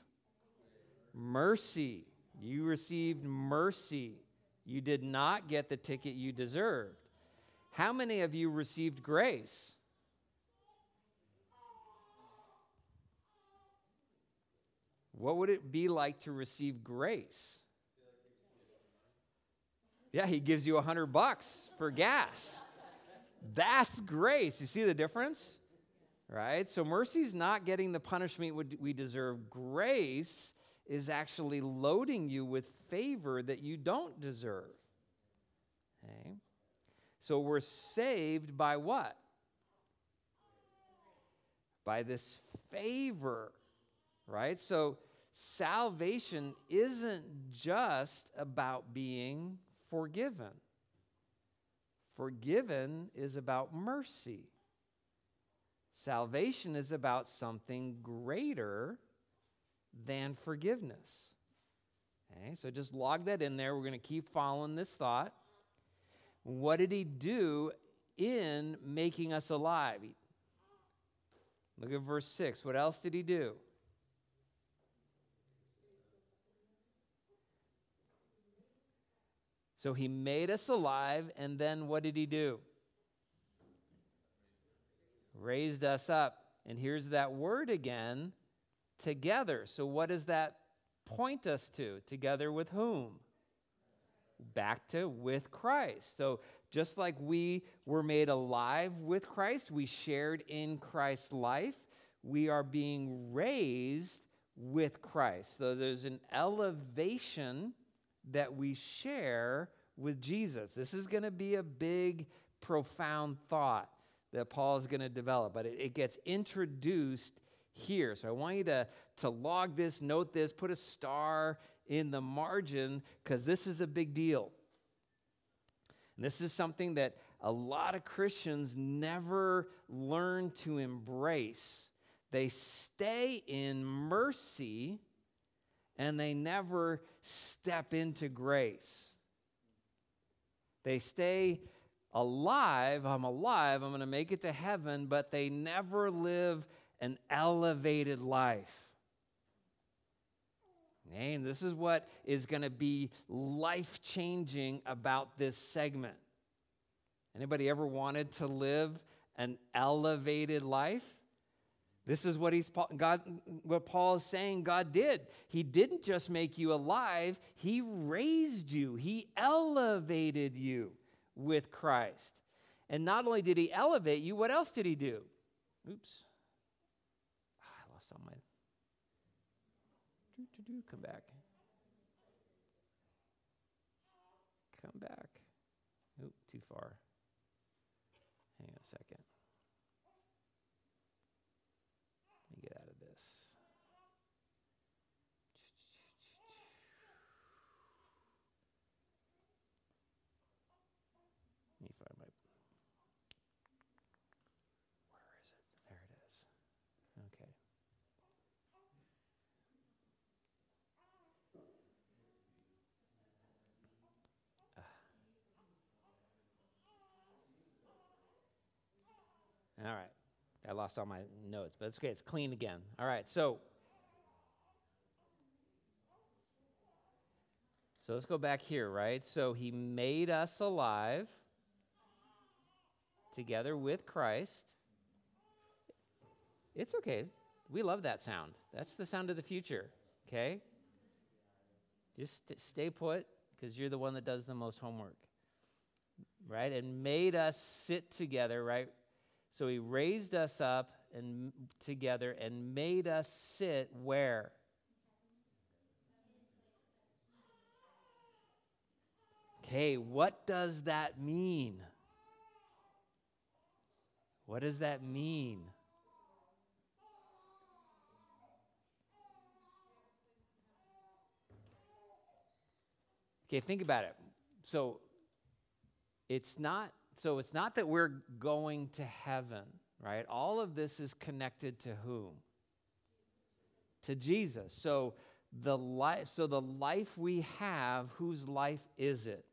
Mercy. You received mercy. You did not get the ticket you deserved. How many of you received grace? What would it be like to receive grace? Yeah, he gives you a hundred bucks for gas. That's grace. You see the difference? Right? So mercy is not getting the punishment we deserve. Grace is actually loading you with favor that you don't deserve. Okay? So we're saved by what? By this favor, right? So salvation isn't just about being forgiven. Forgiven is about mercy. Salvation is about something greater than forgiveness. Okay, so just log that in there. We're going to keep following this thought. What did he do in making us alive? Look at verse 6. What else did he do? So he made us alive, and then what did he do? Raised us up. And here's that word again together. So, what does that point us to? Together with whom? Back to with Christ. So, just like we were made alive with Christ, we shared in Christ's life, we are being raised with Christ. So, there's an elevation that we share with Jesus. This is going to be a big, profound thought that Paul is going to develop, but it, it, gets introduced here. So I want you to, to log this, note this, put a star in the margin because this is a big deal. And this is something that a lot of Christians never learn to embrace. They stay in mercy and they never step into grace. They stay alive. I'm alive. I'm going to make it to heaven, but they never live an elevated life. And this is what is going to be life changing about this segment. Anybody ever wanted to live an elevated life? This is what he's God what Paul is saying God did. He didn't just make you alive, he raised you. He elevated you with Christ. And not only did he elevate you, what else did he do? Oops. Ah, I lost all my come back. Come back. Oop, too far. Hang on a second. All right. I lost all my notes, but it's okay. It's clean again. All right. So, so let's go back here, right? So he made us alive together with Christ. It's okay. We love that sound. That's the sound of the future, okay? Just stay put because you're the one that does the most homework, right? And made us sit together, right? So he raised us up and together and made us sit where? Okay, what does that mean? What does that mean? Okay, think about it. So it's not so it's not that we're going to heaven, right? All of this is connected to whom? To Jesus. So the life so the life we have, whose life is it?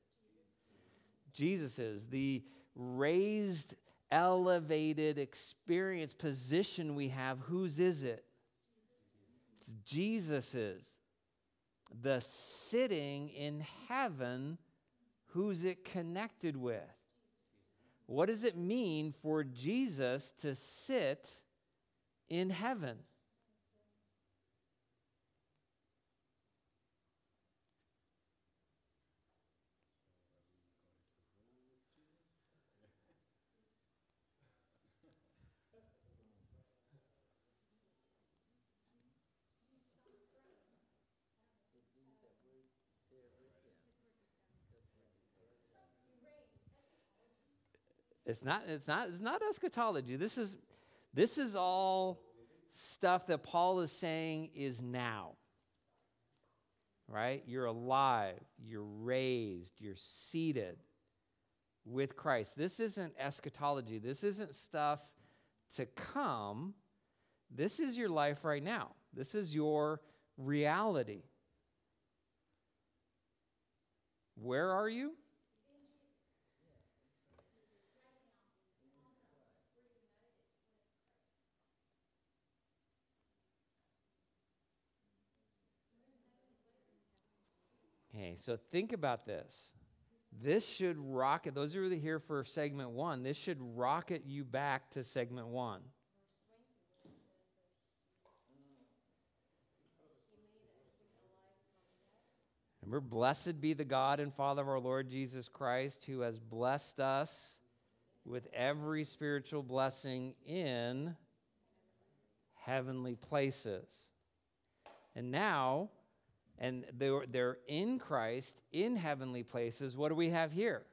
Jesus is the raised, elevated experience, position we have, whose is it? It's Jesus's. The sitting in heaven, who's it connected with? What does it mean for Jesus to sit in heaven? It's not, it's not, it's not eschatology. This is, this is all stuff that Paul is saying is now. Right? You're alive, you're raised, you're seated with Christ. This isn't eschatology. This isn't stuff to come. This is your life right now. This is your reality. Where are you? Okay, so think about this. This should rocket, those who are here for segment one, this should rocket you back to segment one. Remember, blessed be the God and Father of our Lord Jesus Christ, who has blessed us with every spiritual blessing in heavenly places. And now, and they're, they're in Christ in heavenly places. What do we have here?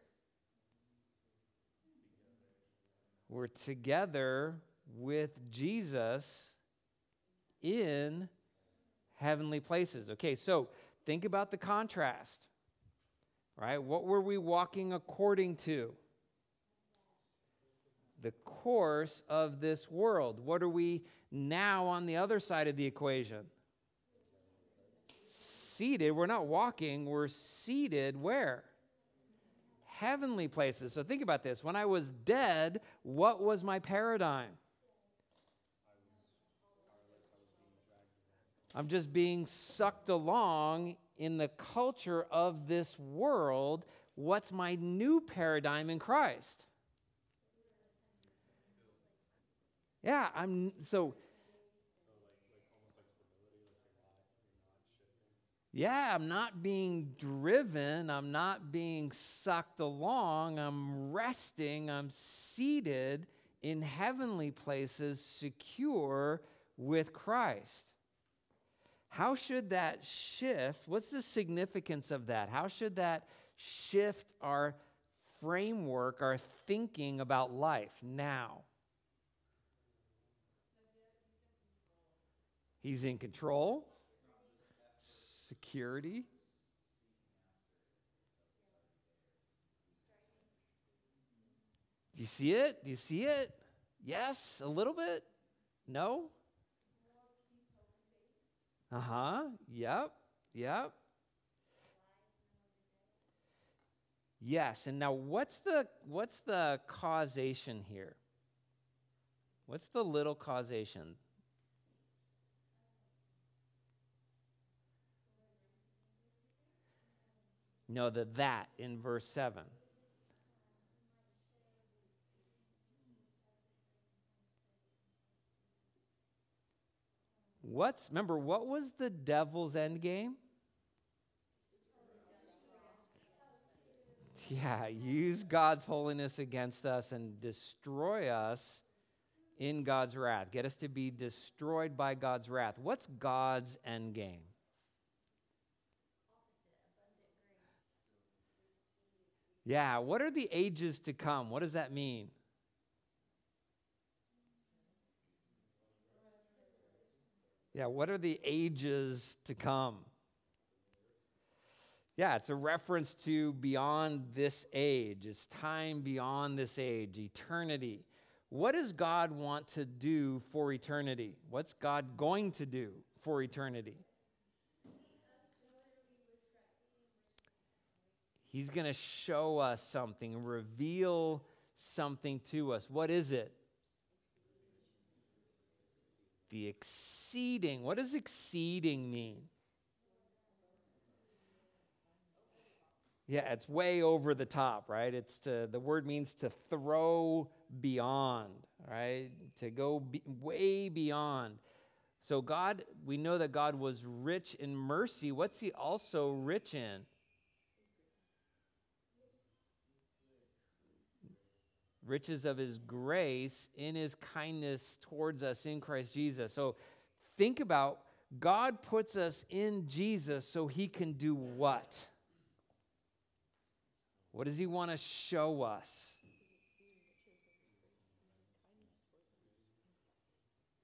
We're together with Jesus in heavenly places. Okay, so think about the contrast, right? What were we walking according to? The course of this world. What are we now on the other side of the equation? Seated. We're not walking, we're seated where? Heavenly places. So think about this. When I was dead, what was my paradigm? I'm just being sucked along in the culture of this world. What's my new paradigm in Christ? Yeah, I'm so. Yeah, I'm not being driven. I'm not being sucked along. I'm resting. I'm seated in heavenly places, secure with Christ. How should that shift? What's the significance of that? How should that shift our framework, our thinking about life now? He's in control, security. Do you see it? Do you see it? Yes, a little bit? No? Uh huh. Yep. Yep. Yes. And now what's the what's the causation here? What's the little causation? No, the that in verse 7. What's remember what was the devil's end game? Yeah, use God's holiness against us and destroy us in God's wrath. Get us to be destroyed by God's wrath. What's God's end game? Yeah, what are the ages to come? What does that mean? Yeah, what are the ages to come? Yeah, it's a reference to beyond this age. It's time beyond this age, eternity. What does God want to do for eternity? What's God going to do for eternity? He's going to show us something, reveal something to us. What is it? The exceeding. What does exceeding mean? Yeah, it's way over the top, right? It's to, the word means to throw beyond, right? To go be, way beyond. So, God, we know that God was rich in mercy. What's He also rich in? Riches of his grace in his kindness towards us in Christ Jesus. So think about God puts us in Jesus so he can do what? What does he want to show us?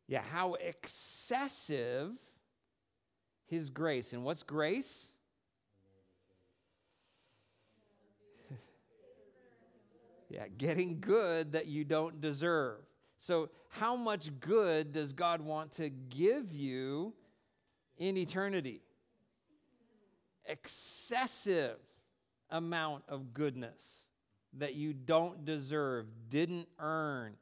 Yeah, how excessive his grace. And what's grace? Yeah, getting good that you don't deserve. So, how much good does God want to give you in eternity? Excessive amount of goodness that you don't deserve, didn't earn.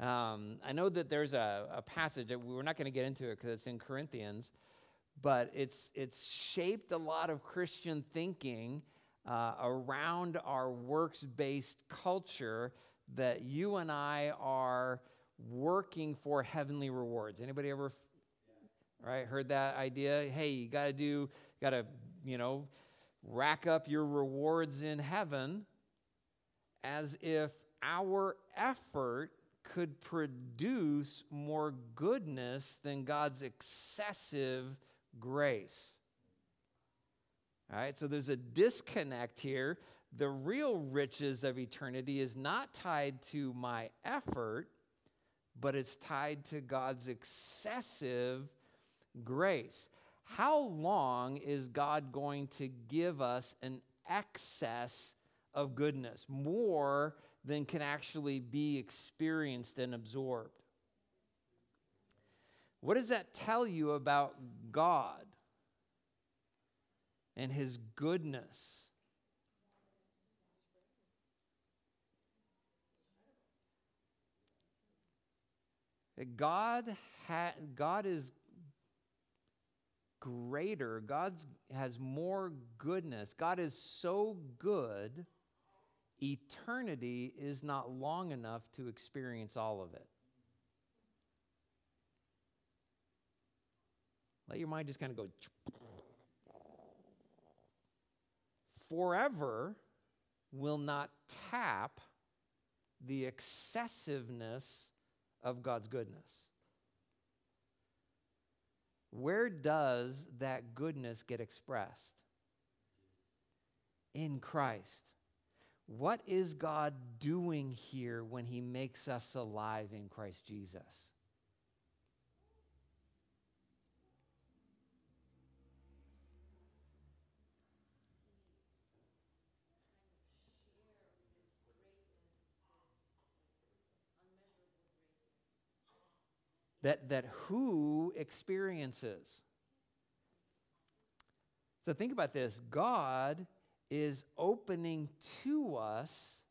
Um, I know that there's a, a passage that we're not going to get into it because it's in Corinthians, but it's it's shaped a lot of Christian thinking uh, around our works based culture that you and I are working for heavenly rewards. Anybody ever right heard that idea? Hey, you got to do got to, you know, rack up your rewards in heaven as if our effort could produce more goodness than God's excessive grace. All right, so there's a disconnect here. The real riches of eternity is not tied to my effort, but it's tied to God's excessive grace. How long is God going to give us an excess of goodness? More than can actually be experienced and absorbed. What does that tell you about God and His goodness? God, ha- God is greater. God has more goodness. God is so good eternity is not long enough to experience all of it. Let your mind just kind of go. Forever will not tap the excessiveness of God's goodness. Where does that goodness get expressed? In Christ. What is God doing here when He makes us alive in Christ Jesus? That, that who experiences? So think about this God is opening to us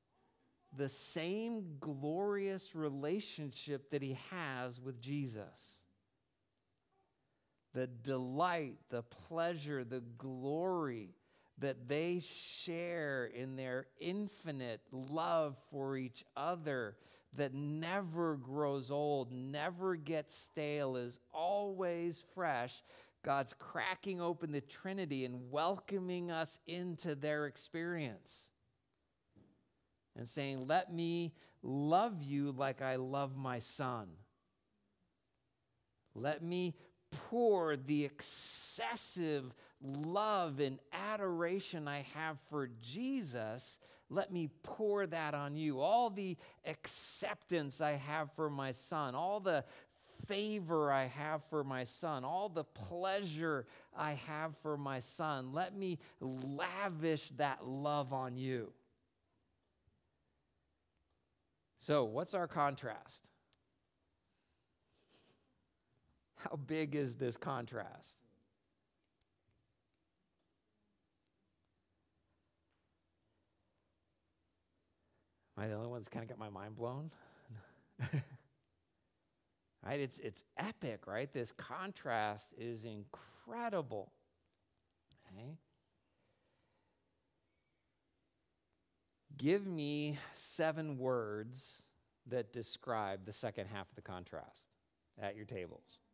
the same glorious relationship that he has with Jesus. The delight, the pleasure, the glory that they share in their infinite love for each other that never grows old, never gets stale, is always fresh, God's cracking open the Trinity and welcoming us into their experience and saying, Let me love you like I love my son. Let me pour the excessive love and adoration I have for Jesus. Let me pour that on you. All the acceptance I have for my son, all the favor I have for my son, all the pleasure I have for my son. Let me lavish that love on you. So, what's our contrast? How big is this contrast? Am I the only one that's kind of got my mind blown? <laughs> right? It's, it's epic, right? This contrast is incredible. Okay? Give me seven words that describe the second half of the contrast at your tables.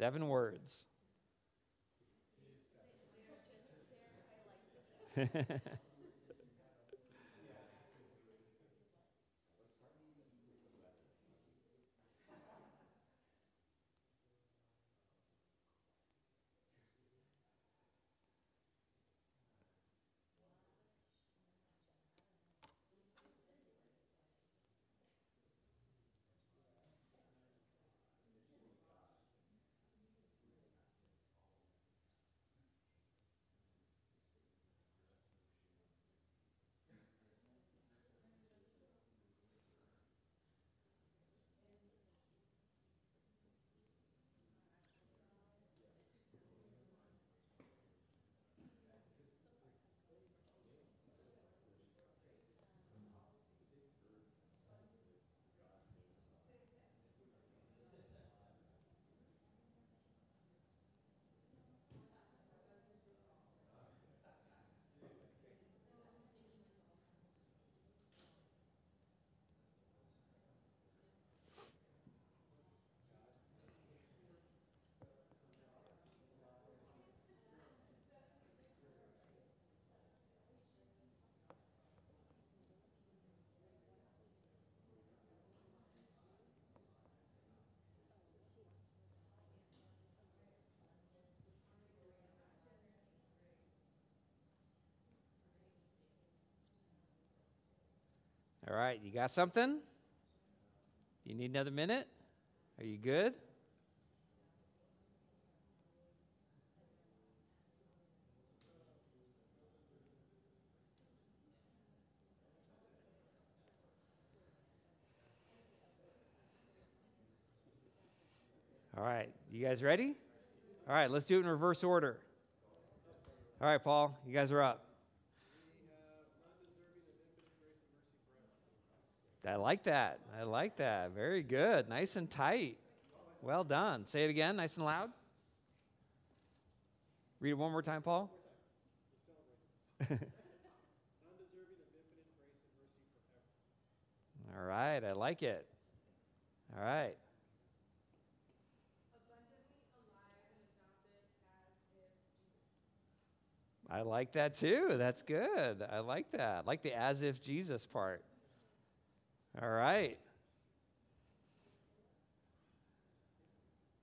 Seven words. <laughs> <laughs> All right, you got something? You need another minute? Are you good? All right, you guys ready? All right, let's do it in reverse order. All right, Paul, you guys are up. I like that. I like that. Very good. Nice and tight. Well done. Say it again, nice and loud. Read it one more time, Paul. <laughs> All right, I like it. All right. I like that too. That's good. I like that. I like the as if Jesus part. All right.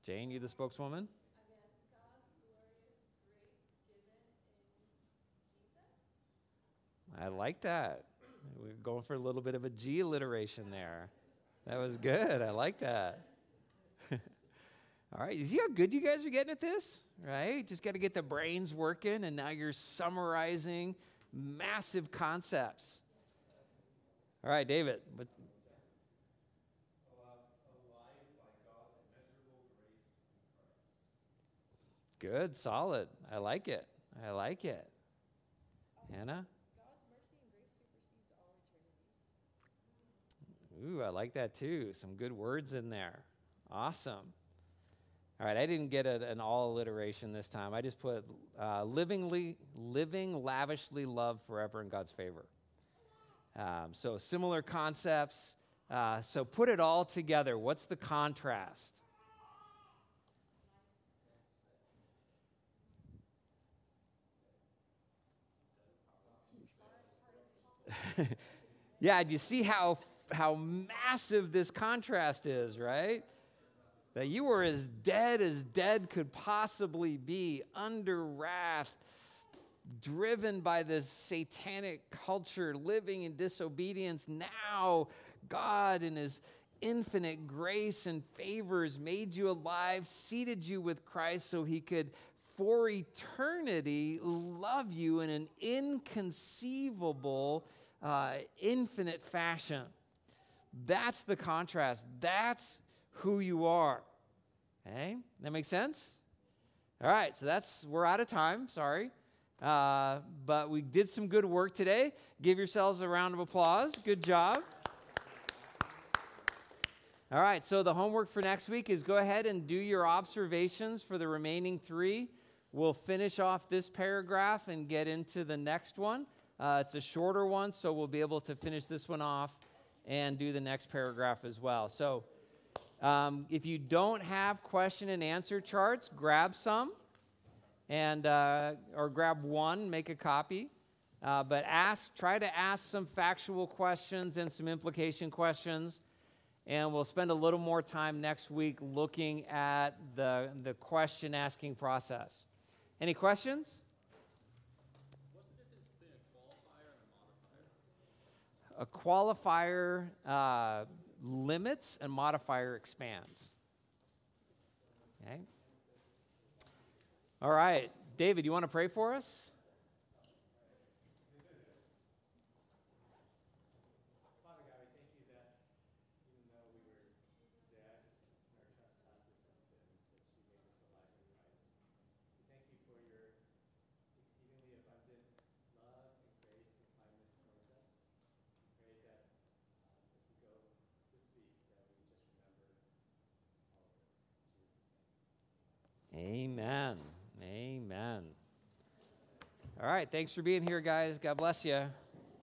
Jane, you the spokeswoman? I like that. We're going for a little bit of a G alliteration there. That was good. I like that. <laughs> All right. You see how good you guys are getting at this? Right? Just got to get the brains working, and now you're summarizing massive concepts. All right, David. What, Good, solid. I like it. I like it. Hannah?
All eternity.
Ooh, I like that too. Some good words in there. Awesome. All right, I didn't get a, an all alliteration this time. I just put uh, livingly, living lavishly love forever in God's favor. Um, so similar concepts. Uh, so put it all together. What's the contrast? <laughs> yeah, you see how how massive this contrast is, right? That you were as dead as dead could possibly be, under wrath, driven by this satanic culture, living in disobedience. Now, God, in His infinite grace and favors, made you alive, seated you with Christ so He could, for eternity, love you in an inconceivable, uh, infinite fashion. That's the contrast. That's who you are. Okay? That makes sense? All right, so that's, we're out of time, sorry. Uh, but we did some good work today. Give yourselves a round of applause. Good job. All right, so the homework for next week is go ahead and do your observations for the remaining three. We'll finish off this paragraph and get into the next one. Uh, it's a shorter one, so we'll be able to finish this one off and do the next paragraph as well. So, um, if you don't have question and answer charts, grab some, and uh, or grab one, make a copy. Uh, but ask, try to ask some factual questions and some implication questions, and we'll spend a little more time next week looking at the the question asking process. Any questions? A qualifier uh, limits and modifier expands. Okay? All right. David, you want to pray for us?
Father God, we thank you that even though we were dead in our trespasses and sins, that you made us alive in Christ. We thank you for your exceedingly abundant love and grace and kindness towards us. We pray that um, as we go this week, that we just remember all of this. In Jesus' name.
Amen. Amen. All right. Thanks for being here, guys. God bless you.